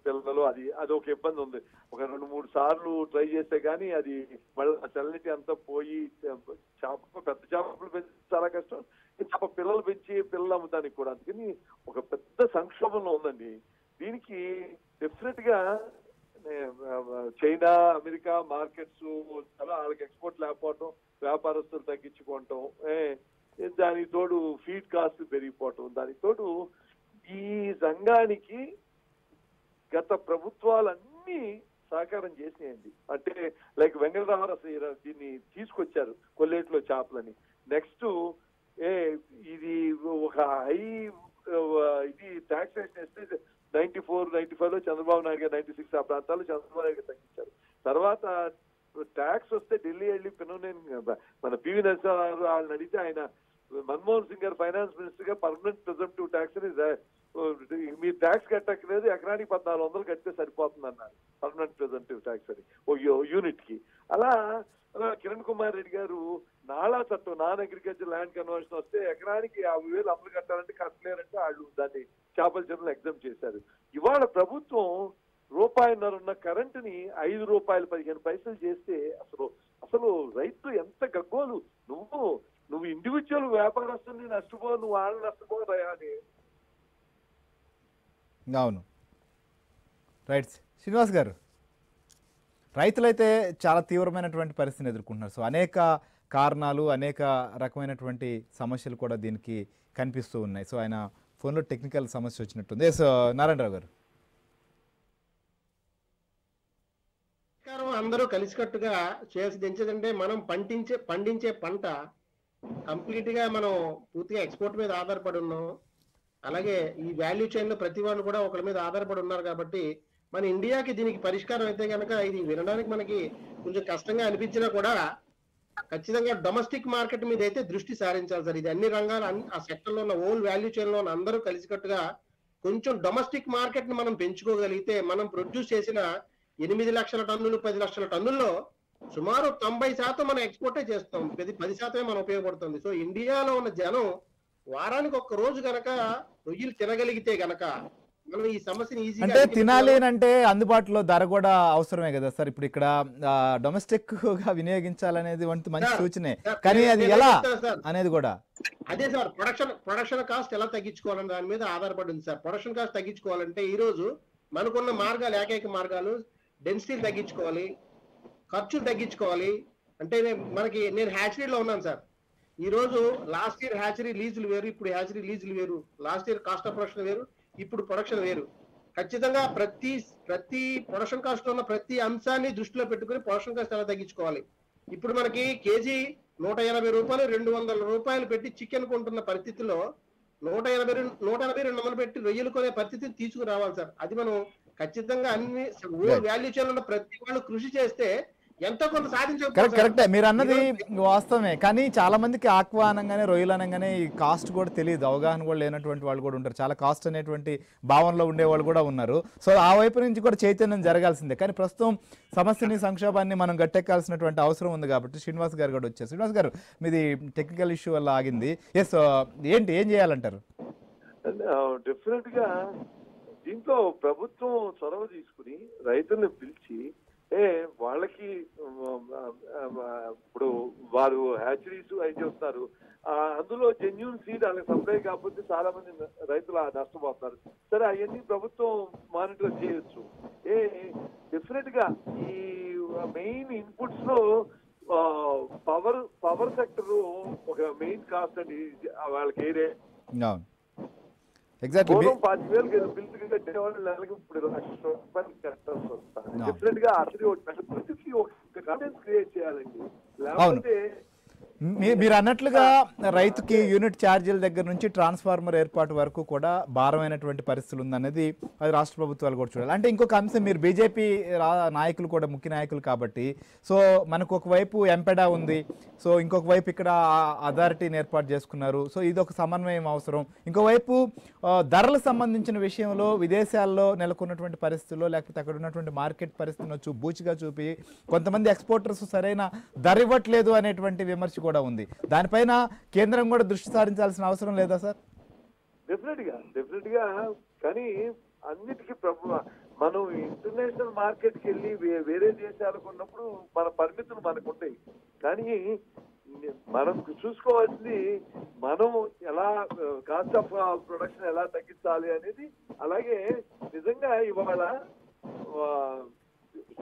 పిల్లలు అది అది ఒక ఇబ్బంది ఉంది. ఒక రెండు మూడు సార్లు ట్రై చేస్తే గానీ అది మళ్ళీ చల్లటి అంతా పోయి చేప పెద్ద చేపలు పెంచి చాలా కష్టం. చేప పిల్లలు పెంచి పిల్లలు అమ్ముతానికి కూడా. అందుకని ఒక పెద్ద సంక్షోభంలో ఉందండి. దీనికి డెఫినెట్గా చైనా అమెరికా మార్కెట్స్ చాలా వాళ్ళకి ఎక్స్పోర్ట్ లేకపోవటం వ్యాపారస్తులు తగ్గించుకోవటం ఏ, దానికి తోడు ఫీడ్ కాస్ట్ పెరిగిపోవటం దానికి తోడు ఈ రంగానికి గత ప్రభుత్వాలన్నీ సహకారం చేసినాయండి. అంటే లైక్ వెంకటరామరస దీన్ని తీసుకొచ్చారు కొల్లేటిలో చేపలని. నెక్స్ట్ ఏ ఇది ఒక హై ఇది ట్యాక్సేషన్ వేస్తే నైన్టీ ఫోర్ నైన్టీ ఫైవ్లో చంద్రబాబు నాయుడు గారు నైన్టీ సిక్స్ ఆ ప్రాంతాల్లో చంద్రబాబు నాయుడు గారు తగ్గించారు. తర్వాత ట్యాక్స్ వస్తే ఢిల్లీ వెళ్ళి పిన్నోనేని మన పివి నరసింహారావు వాళ్ళని అడిగితే ఆయన మన్మోహన్ సింగ్ గారు ఫైనాన్స్ మినిస్టర్గా పర్మనెంట్ ప్రిజర్వేటివ్ ట్యాక్స్ని మీరు ట్యాక్స్ కట్టక్కలేదు ఎకరానికి పద్నాలుగు వందలు కడితే సరిపోతుంది అన్నారు. పర్మనెంట్ ప్రిజర్వేటివ్ ట్యాక్స్ అని. ఓ యూనిట్కి. అలా కిరణ్ కుమార్ రెడ్డి గారు నాలా చట్టం నాన్ అగ్రికల్చర్ ల్యాండ్ కన్వర్షన్ వస్తే ఎకరానికి యాభై వేలు అమలు కట్టాలంటే కట్టలేరంటే వాళ్ళు దాన్ని చేపల చెరువులు ఎగ్జామ్ చేశారు. ఇవాళ ప్రభుత్వం రూపాయిన్నర ఉన్న కరెంటుని ఐదు రూపాయలు పదిహేను పైసలు చేస్తే అసలు అసలు రైతు ఎంత గగ్గోలు. నువ్వు నువ్వు ఇండివిజువల్ వ్యాపారస్తుల్ని నష్టపో నువ్వు వాళ్ళని నష్టపోదయా అని. అవును. రైట్. శ్రీనివాస్ గారు రైతులైతే చాలా తీవ్రమైనటువంటి పరిస్థితిని ఎదుర్కొంటున్నారు. సో అనేక కారణాలు అనేక రకమైనటువంటి సమస్యలు కూడా దీనికి కనిపిస్తూ ఉన్నాయి. సో ఆయన ఫోన్లో టెక్నికల్ సమస్య వచ్చినట్టుంది. ఎస్ uh, నారాయణరావు గారు. అందరూ కలిసికట్టుగా చేసి దించదంటే మనం పండించే పండించే పంట కంప్లీట్గా మనం పూర్తిగా ఎక్స్పోర్ట్ మీద ఆధారపడి ఉన్నాం. అలాగే ఈ వాల్యూ చైన్లో ప్రతి వాళ్ళు కూడా ఒకరి మీద ఆధారపడి ఉన్నారు కాబట్టి మన ఇండియాకి దీనికి పరిష్కారం అయితే కనుక ఇది వినడానికి మనకి కొంచెం కష్టంగా అనిపించినా కూడా ఖచ్చితంగా డొమెస్టిక్ మార్కెట్ మీద అయితే దృష్టి సారించాలి సార్. ఇది అన్ని రంగాలు అన్ని- ఆ సెక్టర్లో ఉన్న ఓల్ వాల్యూ చైన్లో ఉన్న అందరూ కలిసికట్టుగా కొంచెం డొమెస్టిక్ మార్కెట్ని మనం పెంచుకోగలిగితే మనం ప్రొడ్యూస్ చేసిన ఎనిమిది లక్షల టన్నులు పది లక్షల టన్నుల్లో సుమారు తొంభై శాతం మనం ఎక్స్పోర్టే చేస్తాం. పది పది శాతమే మనం ఉపయోగపడుతుంది. సో ఇండియాలో ఉన్న జనం వారానికి ఒక్క రోజు గనక రొయ్యలు తినగలిగితే గనక మనం ఈ సమస్యని ఈజీగా అంటే తినాలి అంటే అందుబాటులో ధర కూడా అవసరమే కదా సార్? ఇప్పుడు ఇక్కడ డొమెస్టిక్గా వినియోగించాలనేది వంటి మంచి సూచనే. కానీ అది ఎలా. అనేది కూడా. అదే సార్ ప్రొడక్షన్ ప్రొడక్షన్ కాస్ట్ ఎలా తగ్గించుకోవాలని దాని మీద ఆధారపడి ఉంది సార్. ప్రొడక్షన్ కాస్ట్ తగ్గించుకోవాలంటే ఈ రోజు మనకున్న మార్గాలు ఏకైక మార్గాలు డెన్సిటీ తగ్గించుకోవాలి ఖర్చులు తగ్గించుకోవాలి. అంటే మనకి నేను హ్యాచరీలో ఉన్నాను సార్. ఈ రోజు లాస్ట్ ఇయర్ హ్యాచరీ లీజులు వేరు ఇప్పుడు హ్యాచరీ లీజులు వేరు last year cost of production వేరు ఇప్పుడు ప్రొడక్షన్ వేరు. ఖచ్చితంగా ప్రతి ప్రతి ప్రొడక్షన్ కాస్ట్ ఉన్న ప్రతి అంశాన్ని దృష్టిలో పెట్టుకుని ప్రొడక్షన్ కాస్ట్ ఎలా తగ్గించుకోవాలి? ఇప్పుడు మనకి కేజీ నూట ఎనభై రూపాయలు రెండు వందల రూపాయలు పెట్టి చికెన్ కొంటున్న పరిస్థితిలో నూట ఎనభై రెండు నూట ఎనభై రెండు వందలు పెట్టి రొయ్యలు కొనే పరిస్థితిని తీసుకురావాలి సార్. అది మనం ఖచ్చితంగా అన్ని. వాల్యూ చైన్ ఉన్న ప్రతి వాళ్ళు కృషి చేస్తే ఎంతో కొంత కరెక్ట్ సాధించవచ్చు కరెక్టే మీరు అన్నది వాస్తవమే. కానీ చాలా మందికి ఆక్వా అనగానే రొయ్యలు అనగానే ఈ కాస్ట్ కూడా తెలియదు. అవగాహన కూడా లేనటువంటి వాళ్ళు కూడా ఉంటారు. చాలా కాస్ట్ అనేటువంటి భావనలో ఉండే వాళ్ళు కూడా ఉన్నారు. సో ఆ వైపు నుంచి కూడా చైతన్యం జరగాల్సిందే. కానీ ప్రస్తుతం సమస్యని సంక్షోభాన్ని మనం గట్టెక్కాల్సినటువంటి అవసరం ఉంది కాబట్టి శ్రీనివాస్ గారు కూడా వచ్చారు. శ్రీనివాస్ గారు మీది టెక్నికల్ ఇష్యూ వల్ల ఆగింది. ఎస్ ఏంటి ఏం చేయాలంటారు? డెఫినెట్గా దీంట్లో ప్రభుత్వం చొరవ తీసుకుని రైతుల్ని పిలిచి ఏ వాళ్ళకి ఇప్పుడు వారు హ్యాచరీస్ అవి చేస్తున్నారు అందులో జెన్యున్ సీడ్ వాళ్ళకి సప్లై కాకపోతే చాలా మంది రైతులు ఆ నష్టపోతున్నారు సరే అవన్నీ ప్రభుత్వం మానిటర్ చేయొచ్చు. ఏ డెఫినెట్గా ఈ మెయిన్ ఇన్పుట్స్లో పవర్ పవర్ సెక్టర్ ఒక మెయిన్ కాస్ట్ అండి వాళ్ళకి ఏరే ఎగ్జాక్ట్లీ పాతి వేలు బిల్లు కట్టేవాళ్ళు నెలకి ఇప్పుడు లక్ష రూపాయలు కట్టాల్సి వస్తుంది No. డెఫినెట్గా అసలు ప్రతికి ఒక కాన్ఫిడెన్స్ క్రియేట్ చేయాలండి. లేకపోతే మీ- మీరు అన్నట్లుగా రైతుకి యూనిట్ ఛార్జీల దగ్గర నుంచి ట్రాన్స్ఫార్మర్ ఏర్పాటు వరకు కూడా భారమైనటువంటి పరిస్థితులు ఉందనేది అది రాష్ట్ర ప్రభుత్వాలు కూడా చూడాలి. అంటే ఇంకొక అంశం మీరు బీజేపీ నాయకులు కూడా ముఖ్య నాయకులు కాబట్టి సో మనకు ఒకవైపు ఎంపెడా ఉంది సో ఇంకొక వైపు ఇక్కడ అథారిటీని ఏర్పాటు చేసుకున్నారు సో ఇది ఒక సమన్వయం అవసరం. ఇంకోవైపు ధరలకు సంబంధించిన విషయంలో విదేశాల్లో నెలకొన్నటువంటి పరిస్థితుల్లో లేకపోతే అక్కడ ఉన్నటువంటి మార్కెట్ పరిస్థితిని చూ బూచిగా చూపి కొంతమంది ఎక్స్పోర్టర్స్ సరైన ధర ఇవ్వట్లేదు అనేటువంటి విమర్శ కూడా ఉంది. దానిపైన కేంద్రం కూడా దృష్టి సారించాల్సిన అవసరం లేదా సార్? డెఫినెట్గా డెఫినెట్గా. కానీ అన్నిటికీ ప్రభు మనం ఇంటర్నేషనల్ మార్కెట్కి వెళ్ళి వేరే దేశాలకు ఉన్నప్పుడు మన పరిమితులు మనకు ఉంటాయి. కానీ మనం చూసుకోవాల్సింది మనం ఎలా కాస్ట్ ఆఫ్ ప్రొడక్షన్ ఎలా తగ్గించాలి అనేది. అలాగే నిజంగా ఇవాళ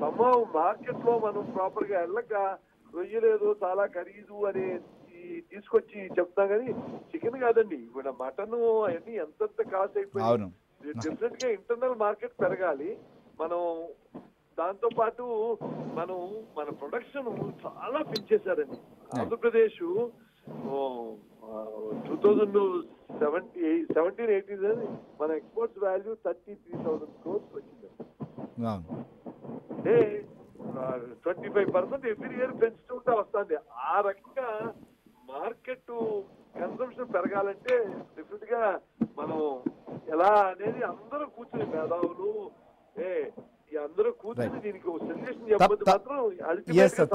సంభవం మార్కెట్లో మనం ప్రాపర్గా వెళ్ళక రొయ్యలేదు చాలా ఖరీదు అనే తీసుకొచ్చి చెప్తాం కానీ చికెన్ కాదండి. ఇప్పుడు మటన్ అవన్నీ ఎంతెంత కాస్ట్ అయిపోయింది. డెఫినెట్గా ఇంటర్నల్ మార్కెట్ పెరగాలి. మనం దాంతో పాటు మనం మన ప్రొడక్షన్ చాలా పెంచేశారండి. Andhra Pradesh two thousand seventy seventeen eighteen మన exports value thirty three thousand crores వచ్చింది అవును. అంటే twenty five percent every year పెంచుతుంటా వస్తుంది. ఆ రకంగా మార్కెట్ కన్సంప్షన్ పెరగాలంటే డిఫరెంట్గా మనం ఎలా అనేది అందరూ కూర్చుని మేధావులు ఏ అందరూ కూర్చుని. దీనికి మాత్రం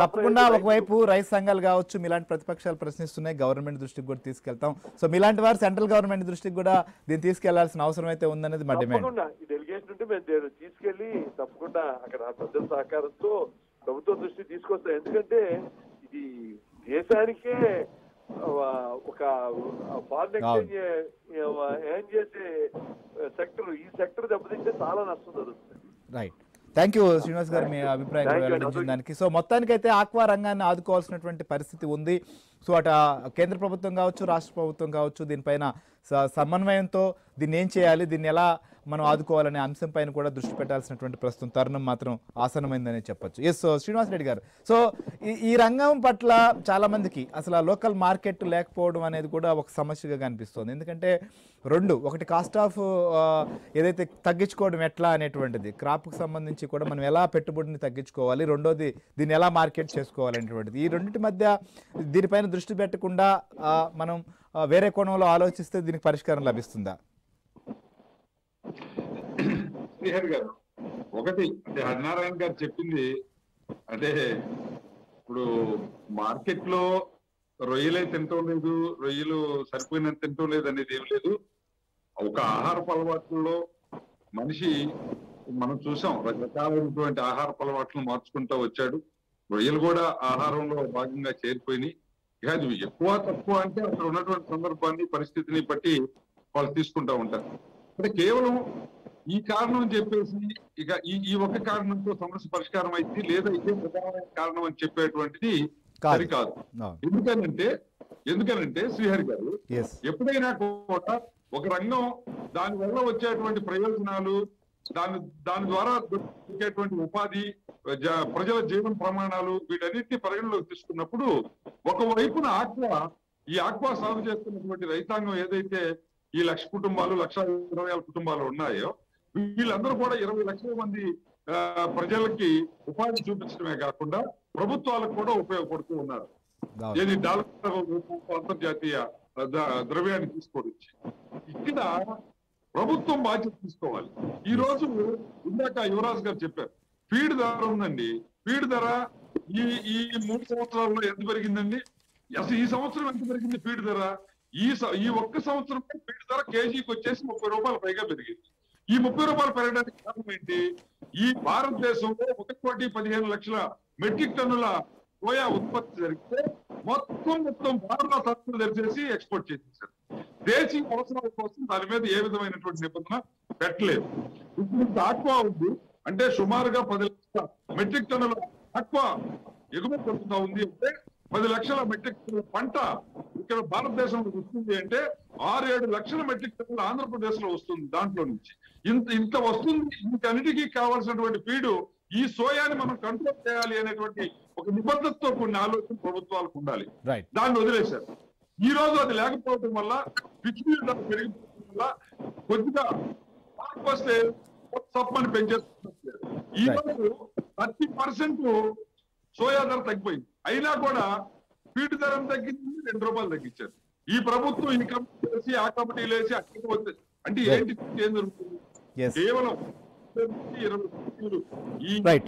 తప్పకుండా ఒకవైపు రైతు సంఘాలు కావచ్చు మీలాంటి ప్రతిపక్షాలు ప్రశ్నిస్తున్నాయి గవర్నమెంట్ దృష్టికి కూడా తీసుకెళ్తాం. సో మీలాంటి వారు సెంట్రల్ గవర్నమెంట్ దృష్టికి కూడా దీన్ని తీసుకెళ్ళాల్సిన అవసరం అయితే ఉందనేది మా డిమాండ్. డెలిగేషన్ ఉంటే మేము తీసుకెళ్ళి తప్పకుండా అక్కడ ప్రజల సహకారంతో ప్రభుత్వం దృష్టి తీసుకొస్తాం. ఎందుకంటే ఇది దేశానికే ఒక ఫారిన్ ఎక్స్చేంజ్ ఏం చేసే సెక్టర్ ఈ సెక్టర్ దెబ్బతింటే చాలా నష్టం జరుగుతుంది. రైట్ థ్యాంక్ యూ శ్రీనివాస్ గారు. మీ అభిప్రాయం. వెల్లడించిన దానికి సో మొత్తానికైతే ఆక్వా రంగాన్ని ఆదుకోవాల్సినటువంటి పరిస్థితి ఉంది. సో అట కేంద్ర ప్రభుత్వం కావచ్చు రాష్ట్ర ప్రభుత్వం కావచ్చు దీనిపైన సమన్వయంతో దీన్ని ఏం చేయాలి? దీన్ని ఎలా మనం ఆదుకోవాలనే అంశం పైన కూడా దృష్టి పెట్టాల్సినటువంటి ప్రస్తుతం తరుణం మాత్రం ఆసనమైందని చెప్పొచ్చు. ఎస్ సో శ్రీనివాస్ రెడ్డి గారు. సో ఈ ఈ రంగం పట్ల చాలా మందికి అసలు ఆ లోకల్ మార్కెట్ లేకపోవడం అనేది కూడా ఒక సమస్యగా కనిపిస్తుంది. ఎందుకంటే రెండు ఒకటి కాస్ట్ ఆఫ్ ఏదైతే తగ్గించుకోవడం ఎట్లా అనేటువంటిది క్రాప్కి సంబంధించి కూడా మనం ఎలా పెట్టుబడిని తగ్గించుకోవాలి రెండోది దీన్ని ఎలా మార్కెట్ చేసుకోవాలి అనేటువంటిది. ఈ రెండింటి మధ్య దీనిపైన దృష్టి పెట్టకుండా మనం వేరే కోణంలో ఆలోచిస్తే దీనికి పరిష్కారం లభిస్తుందా? శ్రీహరి గారు ఒకటి అంటే హరినారాయణ గారు చెప్పింది అంటే ఇప్పుడు మార్కెట్లో రొయ్యలే తింటం లేదు రొయ్యలు సరిపోయినంత తింటం లేదు అనేది ఏం లేదు. ఒక ఆహారపు అలవాట్లలో మనిషి మనం చూసాం రకరకాలైనటువంటి ఆహారపు అలవాట్లు మార్చుకుంటూ వచ్చాడు. రొయ్యలు కూడా ఆహారంలో భాగంగా చేరిపోయినాయి. ఇక అది ఎక్కువ తక్కువ అంటే అక్కడ ఉన్నటువంటి సందర్భాన్ని పరిస్థితిని బట్టి వాళ్ళు తీసుకుంటా ఉంటారు. అంటే కేవలం ఈ కారణం అని చెప్పేసి ఇక ఈ ఈ ఒక్క కారణంతో సమస్య పరిష్కారం అయింది లేదా ఇదే ప్రధానమైన కారణం అని చెప్పేటువంటిది కాదు. సరికాదు ఎందుకనంటే ఎందుకనంటే శ్రీహరి గారు ఎప్పుడైనా కూడా ఒక రంగం దాని వల్ల వచ్చేటువంటి ప్రయోజనాలు దాని దాని ద్వారా దొరికేటువంటి ఉపాధి ప్రజల జీవన ప్రమాణాలు వీటన్నిటిని పరిగణలోకి తీసుకున్నప్పుడు ఒకవైపున ఆక్వా ఈ ఆక్వా సాగు చేస్తున్నటువంటి రైతాంగం ఏదైతే ఈ లక్ష కుటుంబాలు లక్ష ఇరవై వేల కుటుంబాలు ఉన్నాయో వీళ్ళందరూ కూడా ఇరవై లక్షల మంది ఆ, ప్రజలకి ఉపాధి చూపించడమే కాకుండా ప్రభుత్వాలకు కూడా ఉపయోగపడుతూ ఉన్నారు. ఏది డాలర్ అంతర్జాతీయ ద్రవ్యాన్ని తీసుకొచ్చి ఇక్కడ ప్రభుత్వం బాధ్యత తీసుకోవాలి. ఈ రోజు ఇందాక యువరాజ్ గారు చెప్పారు ఫీడ్ ధర ఉందండి. ఫీడ్ ధర ఈ ఈ మూడు సంవత్సరాల్లో ఎంత పెరిగిందండి? అసలు ఈ సంవత్సరం ఎంత పెరిగింది ఫీడ్ ధర? ఈ ఈ ఒక్క సంవత్సరం ఫీడ్ ధర కేజీకి వచ్చేసి ముప్పై రూపాయలు పైగా పెరిగింది. ఈ ముప్పై రూపాయలు పెరగడానికి కారణం ఏంటి? ఈ భారతదేశంలో ఒక కోటి పదిహేను లక్షల మెట్రిక్ టన్నుల సోయా ఉత్పత్తి జరిగితే మొత్తం మొత్తం భారత తరఫున తెరిచేసి ఎక్స్పోర్ట్ చేసేసారు. దేశీయ అవసరాల కోసం దాని మీద ఏ విధమైనటువంటి నిబంధన పెట్టలేదు. ఇప్పుడు ఆక్వా ఉంది అంటే సుమారుగా పది లక్షల మెట్రిక్ టన్నుల ఆక్వా ఎగుమతి పడుతుందా ఉంది అంటే పది లక్షల మెట్రిక్ టన్నుల పంట ఇక్కడ భారతదేశంలో వస్తుంది అంటే ఆరు ఏడు లక్షల మెట్రిక్ టన్నులు ఆంధ్రప్రదేశ్లో వస్తుంది దాంట్లో నుంచి. ఇంత ఇంత వస్తుంది ఇంకన్నిటికీ కావాల్సినటువంటి ఫీడు ఈ సోయాని మనం కంట్రోల్ చేయాలి అనేటువంటి ఒక నిబద్ధతతో కొన్ని ఆలోచన ప్రభుత్వాలకు ఉండాలి. దాన్ని వదిలేశారు. ఈ రోజు అది లేకపోవడం వల్ల ధర పెరిగిపోవడం వల్ల కొద్దిగా వస్తే తప్పని పెంచేస్తున్నారు. ఈ రోజు థర్టీ పర్సెంట్ సోయా ధర తగ్గిపోయింది. అయినా కూడా ఫీడ్ ధర తగ్గింది? రెండు రూపాయలు తగ్గించారు. ఈ ప్రభుత్వం ఈ కమిటీ వేసి ఆ కమిటీలు వేసి అక్కడికి వస్తే అంటే ఏంటి ఏం జరుగుతుంది? కేవలం ఇరవై ఈ Right.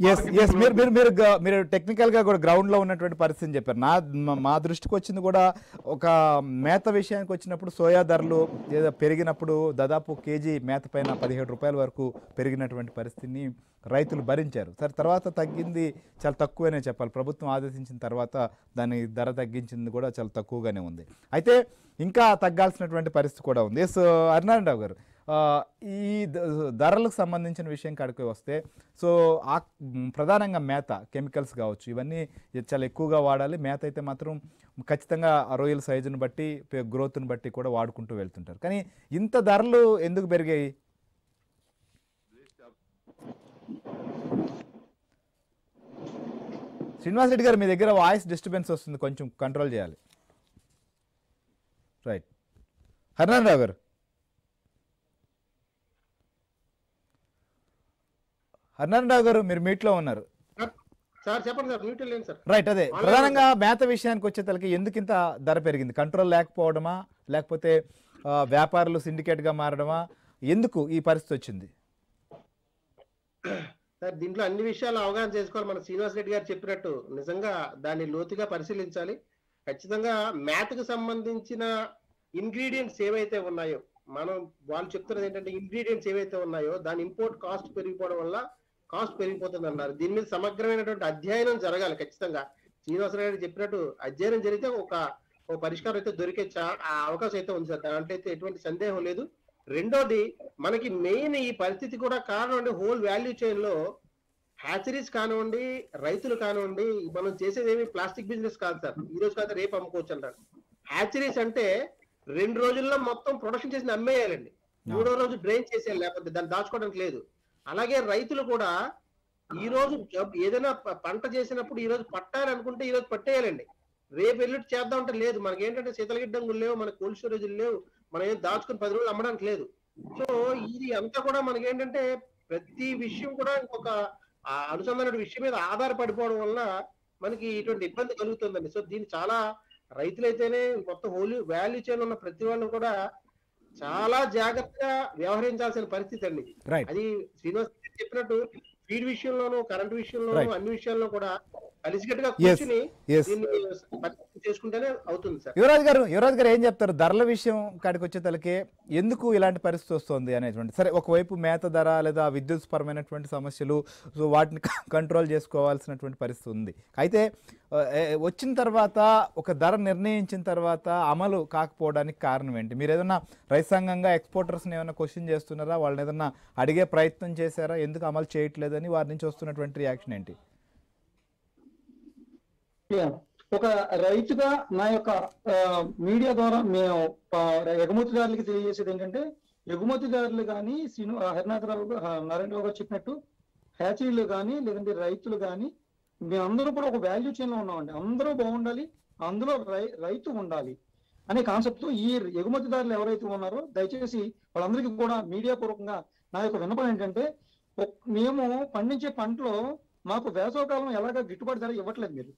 ఎస్ ఎస్ మీరు మీరు మీరు మీరు టెక్నికల్గా కూడా గ్రౌండ్లో ఉన్నటువంటి పరిస్థితిని చెప్పారు. నా మా- దృష్టికి వచ్చింది కూడా ఒక మేత విషయానికి వచ్చినప్పుడు సోయా ధరలు ఏదో పెరిగినప్పుడు దాదాపు కేజీ మేత పైన పదిహేడు రూపాయల వరకు పెరిగినటువంటి పరిస్థితిని రైతులు భరించారు. సరే తర్వాత తగ్గింది చాలా తక్కువనే చెప్పాలి. ప్రభుత్వం ఆదేశించిన తర్వాత దాని ధర తగ్గించింది కూడా చాలా తక్కువగానే ఉంది. అయితే ఇంకా తగ్గాల్సినటువంటి పరిస్థితి కూడా ఉంది. ఎస్ హరినారాయణ రావు గారు ఈ ద- ధరలకు సంబంధించిన విషయం కాడికి వస్తే సో ఆ ప్రధానంగా మేత కెమికల్స్ కావచ్చు ఇవన్నీ చాలా ఎక్కువగా వాడాలి. మేత అయితే మాత్రం ఖచ్చితంగా ఆ రొయ్యల సైజుని బట్టి గ్రోత్ని బట్టి కూడా వాడుకుంటూ వెళ్తుంటారు. కానీ ఇంత ధరలు ఎందుకు పెరిగాయి? శ్రీనివాస్ రెడ్డి గారు మీ దగ్గర వాయిస్ డిస్టర్బెన్స్ వస్తుంది కొంచెం కంట్రోల్ చేయాలి. రైట్. హర్నాన్ రావు గారు. హరినారాయణ రావు గారు మీరు మీట్లో ఉన్నారు. సార్ చెప్పండి సార్ లేండి సార్. రైట్ అదే. ప్రధానంగా మేత విషయానికి వచ్చేతలకి ఎందుకు ఇంత ధర పెరిగింది? కంట్రోల్ లేకపోవడమా? లేకపోతే వ్యాపారులు సిండికేట్గా మారడమా? ఎందుకు ఈ పరిస్థితి వచ్చింది? సార్ దీంట్లో అన్ని విషయాలు అవగాహన చేసుకోవాలి. మన శ్రీనివాస్ రెడ్డి గారు చెప్పినట్టు నిజంగా దాన్ని లోతుగా పరిశీలించాలి. ఖచ్చితంగా మ్యాథ్కి సంబంధించిన ఇంగ్రీడియంట్స్ ఏవైతే ఉన్నాయో మనం వాళ్ళు చెప్తున్నది ఏంటంటే ఇంగ్రీడియంట్స్ ఏవైతే ఉన్నాయో దాని ఇంపోర్ట్ కాస్ట్ పెరిగిపోవడం వల్ల కాస్ట్ పెరిగిపోతుంది అన్నారు దీని మీద సమగ్రమైనటువంటి అధ్యయనం జరగాలి ఖచ్చితంగా. శ్రీనివాసరావు గారు చెప్పినట్టు అధ్యయనం జరిగితే ఒక ఒక పరిష్కారం అయితే దొరికే అవకాశం అయితే ఉంది సార్. దాంట్లో అయితే ఎటువంటి సందేహం లేదు. రెండోది మనకి మెయిన్ ఈ పరిస్థితి కూడా కారణం అంటే హోల్ వాల్యూ చైన్లో హ్యాచరీస్ కానివ్వండి రైతులు కానివ్వండి మనం చేసేది ఏమి ప్లాస్టిక్ బిజినెస్ కాదు సార్. ఈ రోజు కాదు రేపు అమ్ముకోవచ్చు అంటారు. హ్యాచరీస్ అంటే రెండు రోజుల్లో మొత్తం ప్రొడక్షన్ చేసి అమ్మేయాలండి. మూడో రోజు డ్రైన్ చేసేయాలి లేకపోతే దాన్ని దాచుకోవడానికి లేదు. అలాగే రైతులు కూడా ఈ రోజు ఏదైనా పంట చేసినప్పుడు ఈ రోజు పట్టాలనుకుంటే ఈ రోజు పట్టేయాలండి. రేపు ఎల్లుండి చేద్దాం అంటే లేదు. మనకి ఏంటంటే శీతలగిడ్డంగులు లేవు మనకి కోల్డ్ స్టోరేజ్లు లేవు మనం ఏం దాచుకుని పది రోజులు అమ్మడానికి లేదు. సో ఇది అంతా కూడా మనకి ఏంటంటే ప్రతి విషయం కూడా ఇంకొక అనుసంధాన విషయం మీద ఆధారపడిపోవడం వల్ల మనకి ఇటువంటి ఇబ్బంది కలుగుతుందండి. సో దీన్ని చాలా రైతులైతేనే మొత్తం హోలీ వాల్యూ చైన్ ఉన్న ప్రతి వాళ్ళు కూడా చాలా జాగ్రత్తగా వ్యవహరించాల్సిన పరిస్థితి అండి అది శ్రీనివాస్ చెప్పినట్టు ఫీడ్ విషయంలోనూ కరెంట్ విషయంలోనూ. అన్ని విషయాల్లో కూడా కలిసికట్టుగా Yes. కూర్చుని ఎస్ దీన్ని పరిస్థితి చేసుకుంటేనే అవుతుంది సార్. యువరాజ్ గారు యువరాజ్ గారు ఏం చెప్తారు? ధరల విషయం కాడికి వచ్చేతలకే ఎందుకు ఇలాంటి పరిస్థితి వస్తుంది అనేటువంటి సరే ఒకవైపు మేత ధర లేదా విద్యుత్ పరమైనటువంటి సమస్యలు సో వాటిని కంట్రోల్ చేసుకోవాల్సినటువంటి పరిస్థితి ఉంది. అయితే వచ్చిన తర్వాత ఒక ధర నిర్ణయించిన తర్వాత అమలు కాకపోవడానికి కారణం ఏంటి? మీరు ఏదన్నా రైతాంగంగా ఎక్స్పోర్టర్స్ని ఏమైనా క్వశ్చన్ చేస్తున్నారా? వాళ్ళని ఏదన్నా అడిగే ప్రయత్నం చేశారా? ఎందుకు అమలు చేయట్లేదని వారి నుంచి వస్తున్నటువంటి రియాక్షన్ ఏంటి. ఒక రైతుగా నా యొక్క మీడియా ద్వారా మేము ఎగుమతిదారులకి తెలియజేసేది ఏంటంటే ఎగుమతిదారులు కానీ శ్రీను హరినాథరావు గా- నారాయణరావు గారు చెప్పినట్టు హ్యాచరీలు కానీ లేదంటే రైతులు కానీ మేమందరూ కూడా ఒక వాల్యూ చైన్లో ఉన్నామండి. అందరూ బాగుండాలి అందులో రై రైతు ఉండాలి అనే కాన్సెప్ట్తో ఈ ఎగుమతిదారులు ఎవరైతే ఉన్నారో దయచేసి వాళ్ళందరికీ కూడా మీడియా పూర్వకంగా నా యొక్క విన్నపం ఏంటంటే మేము పండించే పంటలో మాకు వేసవకాలం ఎలాగ గిట్టుబాటు ధర ఇవ్వట్లేదు మీరు.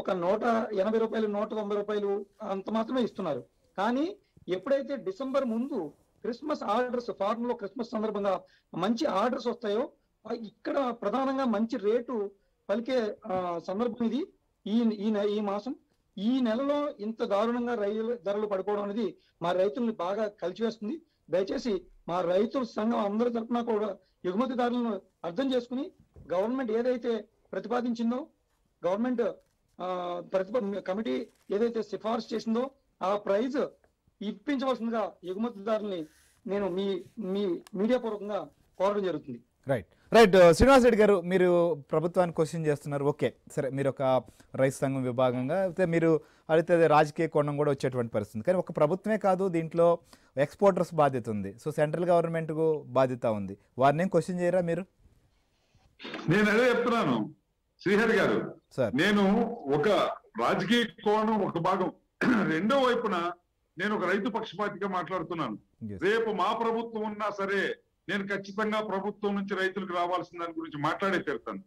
ఒక నూట ఎనభై రూపాయలు నూట తొంభై రూపాయలు అంత మాత్రమే ఇస్తున్నారు. కానీ ఎప్పుడైతే డిసెంబర్ ముందు క్రిస్మస్ ఆర్డర్స్ ఫారెన్లో క్రిస్మస్ సందర్భంగా మంచి ఆర్డర్స్ వస్తాయో ఇక్కడ ప్రధానంగా మంచి రేటు పలికే సందర్భం ఇది. ఈ ఈ ఈ మాసం. ఈ నెలలో ఇంత దారుణంగా రైలు ధరలు పడిపోవడం అనేది మా రైతుల్ని బాగా కలిచివేస్తుంది దయచేసి మా రైతుల సంఘం అందరి తరఫున కూడా ఎగుమతిదారులను అర్థం చేసుకుని గవర్నమెంట్ ఏదైతే ప్రతిపాదించిందో గవర్నమెంట్ ప్రతిప కమిటీ ఏదైతే సిఫార్సు చేసిందో ఆ ప్రైజ్ ఇప్పించవలసిందిగా ఎగుమతిదారుల్ని నేను మీ మీ మీడియా పూర్వకంగా కోరడం జరుగుతుంది. రైట్ రైట్ శ్రీనివాస్ రెడ్డి గారు మీరు ప్రభుత్వాన్ని క్వశ్చన్ చేస్తున్నారు. ఓకే సరే మీరు ఒక రైతు సంఘం విభాగంగా అయితే మీరు అడిగితే అదే రాజకీయ కోణం కూడా వచ్చేటువంటి పరిస్థితి కానీ ఒక ప్రభుత్వమే కాదు దీంట్లో ఎక్స్పోర్టర్స్ బాధ్యత ఉంది. సో సెంట్రల్ గవర్నమెంట్కు బాధ్యత ఉంది. వారిని ఏం క్వశ్చన్ చేయరా మీరు? నేను అదే చెప్తున్నాను. శ్రీహరి గారు నేను ఒక రాజకీయ కోణం ఒక భాగం. రెండో వైపున నేను ఒక రైతు పక్షపాతిగా మాట్లాడుతున్నాను. రేపు మా ప్రభుత్వం ఉన్నా సరే నేను ఖచ్చితంగా ప్రభుత్వం నుంచి రైతులకు రావాల్సిన దాని గురించి మాట్లాడే తీరుతాను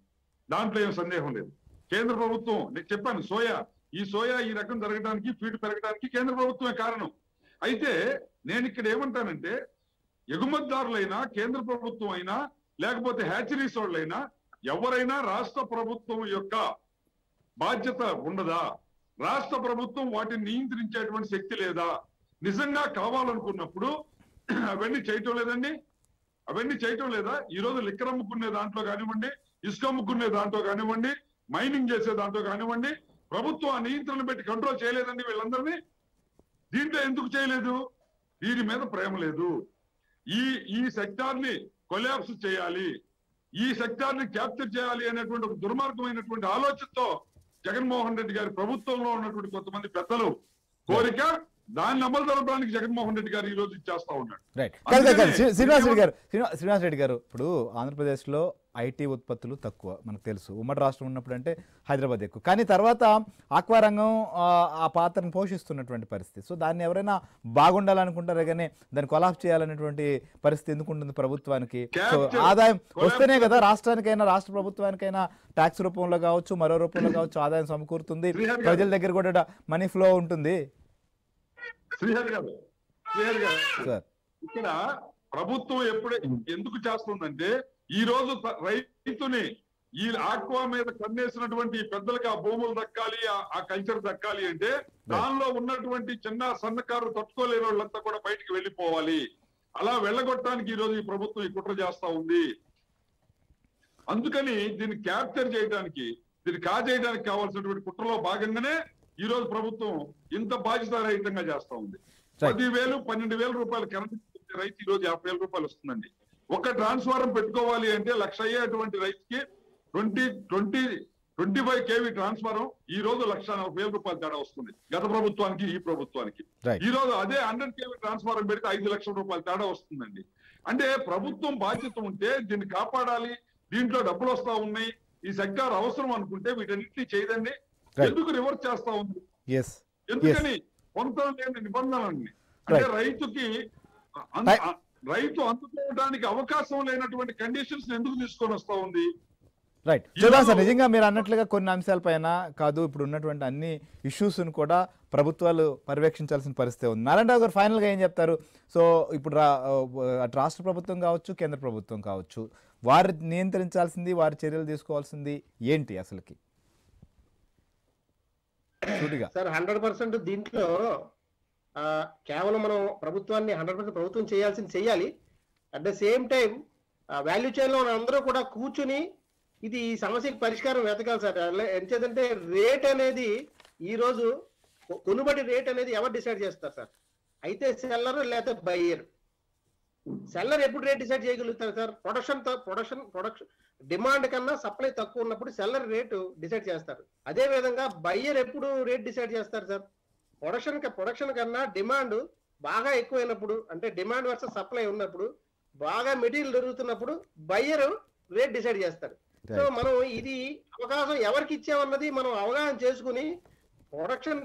దాంట్లో ఏం సందేహం లేదు. కేంద్ర ప్రభుత్వం నేను చెప్పాను సోయా. ఈ సోయా ఈ రకం జరగడానికి ఫీడ్ పెరగడానికి కేంద్ర ప్రభుత్వమే కారణం. అయితే నేను ఇక్కడ ఏమంటానంటే ఎగుమతిదారులైనా కేంద్ర ప్రభుత్వం అయినా లేకపోతే హ్యాచరీస్ వాళ్ళైనా ఎవరైనా రాష్ట్ర ప్రభుత్వం యొక్క బాధ్యత ఉండదా? రాష్ట్ర ప్రభుత్వం వాటిని నియంత్రించేటువంటి శక్తి లేదా? నిజంగా కావాలనుకున్నప్పుడు అవన్నీ చేయటం లేదండి. అవన్నీ చేయటం లేదా? ఈ రోజు లిక్కర్ అమ్ముకునే దాంట్లో కానివ్వండి ఇసుక అమ్ముకునే దాంట్లో కానివ్వండి మైనింగ్ చేసే దాంట్లో కానివ్వండి ప్రభుత్వం ఆ నియంత్రణ పెట్టి కంట్రోల్ చేయలేదండి వీళ్ళందరినీ. దీంట్లో ఎందుకు చేయలేదు? దీని మీద ప్రేమ లేదు. ఈ ఈ సెక్టార్ని కొలాప్స్ చేయాలి. ఈ సెక్టార్ని క్యాప్చర్ చేయాలి అనేటువంటి ఒక దుర్మార్గమైనటువంటి ఆలోచనతో జగన్మోహన్ రెడ్డి గారి ప్రభుత్వంలో ఉన్నటువంటి కొంతమంది పెద్దలు కోరిక దాన్ని అమలు జరపడానికి జగన్మోహన్ రెడ్డి గారు ఈ రోజు చేస్తా ఉన్నాడు. శ్రీనివాస్ రెడ్డి గారు శ్రీనివా- శ్రీనివాస్ రెడ్డి గారు ఇప్పుడు ఆంధ్రప్రదేశ్లో ఐటీ ఉత్పత్తులు తక్కువ మనకు తెలుసు. ఉమ్మడి రాష్ట్రం ఉన్నప్పుడు అంటే హైదరాబాద్ ఎక్కువ. కానీ తర్వాత ఆక్వా రంగం ఆ, పాత్రను పోషిస్తున్నటువంటి పరిస్థితి. సో దాన్ని ఎవరైనా బాగుండాలనుకుంటారే కానీ దాన్ని కొలాప్ చేయాలనేటువంటి పరిస్థితి ఎందుకు ఉంటుంది ప్రభుత్వానికి? సో ఆదాయం వస్తేనే కదా రాష్ట్రానికైనా రాష్ట్ర ప్రభుత్వానికైనా ట్యాక్స్ రూపంలో కావచ్చు మరో రూపంలో కావచ్చు ఆదాయం సమకూరుతుంది. ప్రజల దగ్గర కూడా మనీ ఫ్లో ఉంటుంది. ఇక్కడ ప్రభుత్వం ఎప్పుడే ఎందుకు చేస్తుందంటే ఈ రోజు రైతుని ఈ ఆక్వా మీద కన్నేసినటువంటి పెద్దలకి ఆ భూములు దక్కాలి ఆ- కల్చర్ దక్కాలి అంటే దానిలో ఉన్నటువంటి చిన్న సన్నకారు తట్టుకోలేని వాళ్ళంతా కూడా బయటికి వెళ్ళిపోవాలి. అలా వెళ్ళగొట్టడానికి ఈ రోజు ఈ ప్రభుత్వం ఈ కుట్ర చేస్తా ఉంది. అందుకని దీన్ని క్యాప్చర్ చేయడానికి దీన్ని కాజేయడానికి కావాల్సినటువంటి కుట్రలో భాగంగానే ఈ రోజు ప్రభుత్వం ఇంత బాధ్యతారహితంగా చేస్తా ఉంది. Right. పదివేలు పన్నెండు వేల రూపాయలు కరెంట్ రైతు ఈ రోజు యాభై వేల రూపాయలు వస్తుందండి. ఒక ట్రాన్స్ఫారం పెట్టుకోవాలి అంటే లక్ష అయ్యేటువంటి రైతుకి twenty twenty twenty five KV transformer ఈ రోజు లక్ష నలభై వేల రూపాయలు తేడా వస్తుంది. గత ప్రభుత్వానికి ఈ ప్రభుత్వానికి. ఈ రోజు అదే హండ్రెడ్ కేవీ ట్రాన్స్ఫారం పెడితే ఐదు లక్షల రూపాయలు తేడా వస్తుందండి. అంటే ప్రభుత్వం బాధ్యత ఉంటే దీన్ని కాపాడాలి దీంట్లో డబ్బులు వస్తా ఉన్నాయి ఈ సెక్టార్ అవసరం అనుకుంటే వీటన్నిటిని చేయదండి. ఎందుకు రివర్స్ చేస్తా ఉంది? ఎందుకని? పొంతం లేని నిబంధనలన్నీ అంటే. రైతుకి రైతు అందుకోవడానికి అవకాశం లేనటువంటి కండిషన్స్ ఎందుకు తీసుకొని వస్తా ఉంది? రైట్ చూద్దాం సార్ నిజంగా మీరు అన్నట్లుగా కొన్ని అంశాలపైన కాదు ఇప్పుడు ఉన్నటువంటి అన్ని ఇష్యూస్ను కూడా ప్రభుత్వాలు పర్యవేక్షించాల్సిన పరిస్థితి ఉంది. నారాయణరావు గారు ఫైనల్గా ఏం చెప్తారు? సో ఇప్పుడు అటు రాష్ట్ర ప్రభుత్వం కావచ్చు కేంద్ర ప్రభుత్వం కావచ్చు వారు నియంత్రించాల్సింది వారి చర్యలు తీసుకోవాల్సింది ఏంటి అసలుకి? సార్ హండ్రెడ్ పర్సెంట్ దీంట్లో కేవలం మనం ప్రభుత్వాన్ని హండ్రెడ్ పర్సెంట్ ప్రభుత్వం చేయాల్సింది చేయాలి. At the same time value చైన్లో అందరూ కూడా కూర్చుని ఇది ఈ సమస్యకి పరిష్కారం వెతకాలి సార్. అలా ఎంచేదంటే రేట్ అనేది ఈ రోజు కొనుబడి రేట్ అనేది ఎవరు డిసైడ్ చేస్తారు సార్? అయితే సెల్లర్ లేకపోతే బయ్యర్ సెల్లర్ ఎప్పుడు రేట్ డిసైడ్ చేయగలుగుతారు sir? Production production production demand కన్నా సప్లై తక్కువ ఉన్నప్పుడు సెల్లర్ రేటు డిసైడ్ చేస్తారు. అదే విధంగా బయ్యర్ ఎప్పుడు రేట్ డిసైడ్ చేస్తారు సార్? ప్రొడక్షన్ ప్రొడక్షన్ కన్నా డిమాండ్ బాగా ఎక్కువైనప్పుడు అంటే డిమాండ్ వర్సెస్ సప్లై ఉన్నప్పుడు బాగా మెటీరియల్ దొరుకుతున్నప్పుడు బయ్యర్ రేట్ డిసైడ్ చేస్తారు సో. మనం ఇది అవకాశం ఎవరికి ఇచ్చామన్నది మనం అవగాహన చేసుకుని ప్రొడక్షన్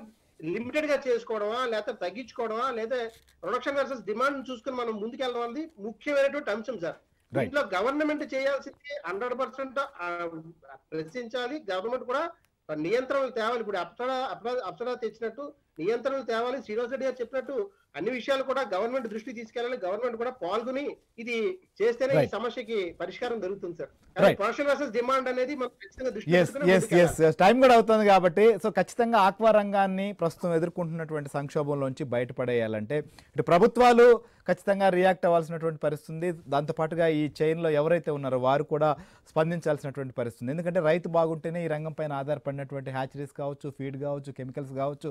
లిమిటెడ్గా చేసుకోవడమా లేకపోతే తగ్గించుకోవడమా లేదా ప్రొడక్షన్ వర్సెస్ డిమాండ్ చూసుకుని మనం ముందుకెళ్ళడం అనేది ముఖ్యమైనటువంటి అంశం సార్. దీంట్లో గవర్నమెంట్ చేయాల్సింది హండ్రెడ్ పర్సెంట్ ప్రశ్నించాలి గవర్నమెంట్ కూడా నియంత్రణలు తేవాలి ఇప్పుడు అప్సరా- అప్సరా తెచ్చినట్టు నియంత్రణలు తేవాలి. శ్రీనివాస్ రెడ్డి గారు చెప్పినట్టు అన్ని విషయాలు కూడా గవర్నమెంట్ దృష్టికి తీసుకెళ్ళాలి. గవర్నమెంట్ కూడా పాల్గొని ఇది చేస్తేనే ఈ. సమస్యకి పరిష్కారం దొరుకుతుంది సార్. ప్రొడక్షన్ వర్సెస్ డిమాండ్ అనేది మనం ఖచ్చితంగా టైం కూడా అవుతుంది కాబట్టి సో ఖచ్చితంగా ఆక్వా రంగాన్ని ప్రస్తుతం ఎదుర్కొంటున్నటువంటి సంక్షోభంలోంచి బయటపడేయాలంటే ఇటు ప్రభుత్వాలు ఖచ్చితంగా రియాక్ట్ అవ్వాల్సినటువంటి పరిస్థితి ఉంది. దాంతోపాటుగా ఈ చైన్లో ఎవరైతే ఉన్నారో వారు కూడా స్పందించాల్సినటువంటి పరిస్థితి ఎందుకంటే రైతు బాగుంటేనే ఈ రంగం పైన ఆధారపడినటువంటి హ్యాచరీస్ కావచ్చు ఫీడ్ కావచ్చు కెమికల్స్ కావచ్చు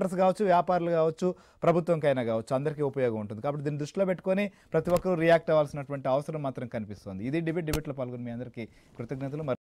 ఎక్స్పోర్టర్స్ కావచ్చు వ్యాపారులు కావచ్చు ప్రభుత్వంకైనా కావచ్చు అందరికీ ఉపయోగం ఉంటుంది. కాబట్టి దీన్ని దృష్టిలో పెట్టుకొని ప్రతి ఒక్కరూ రియాక్ట్ అవ్వాల్సినటువంటి అవసరం మాత్రం కనిపిస్తుంది. ఇది డిబేట్ డిబేట్లో పాల్గొని మీ అందరికీ కృతజ్ఞతలు.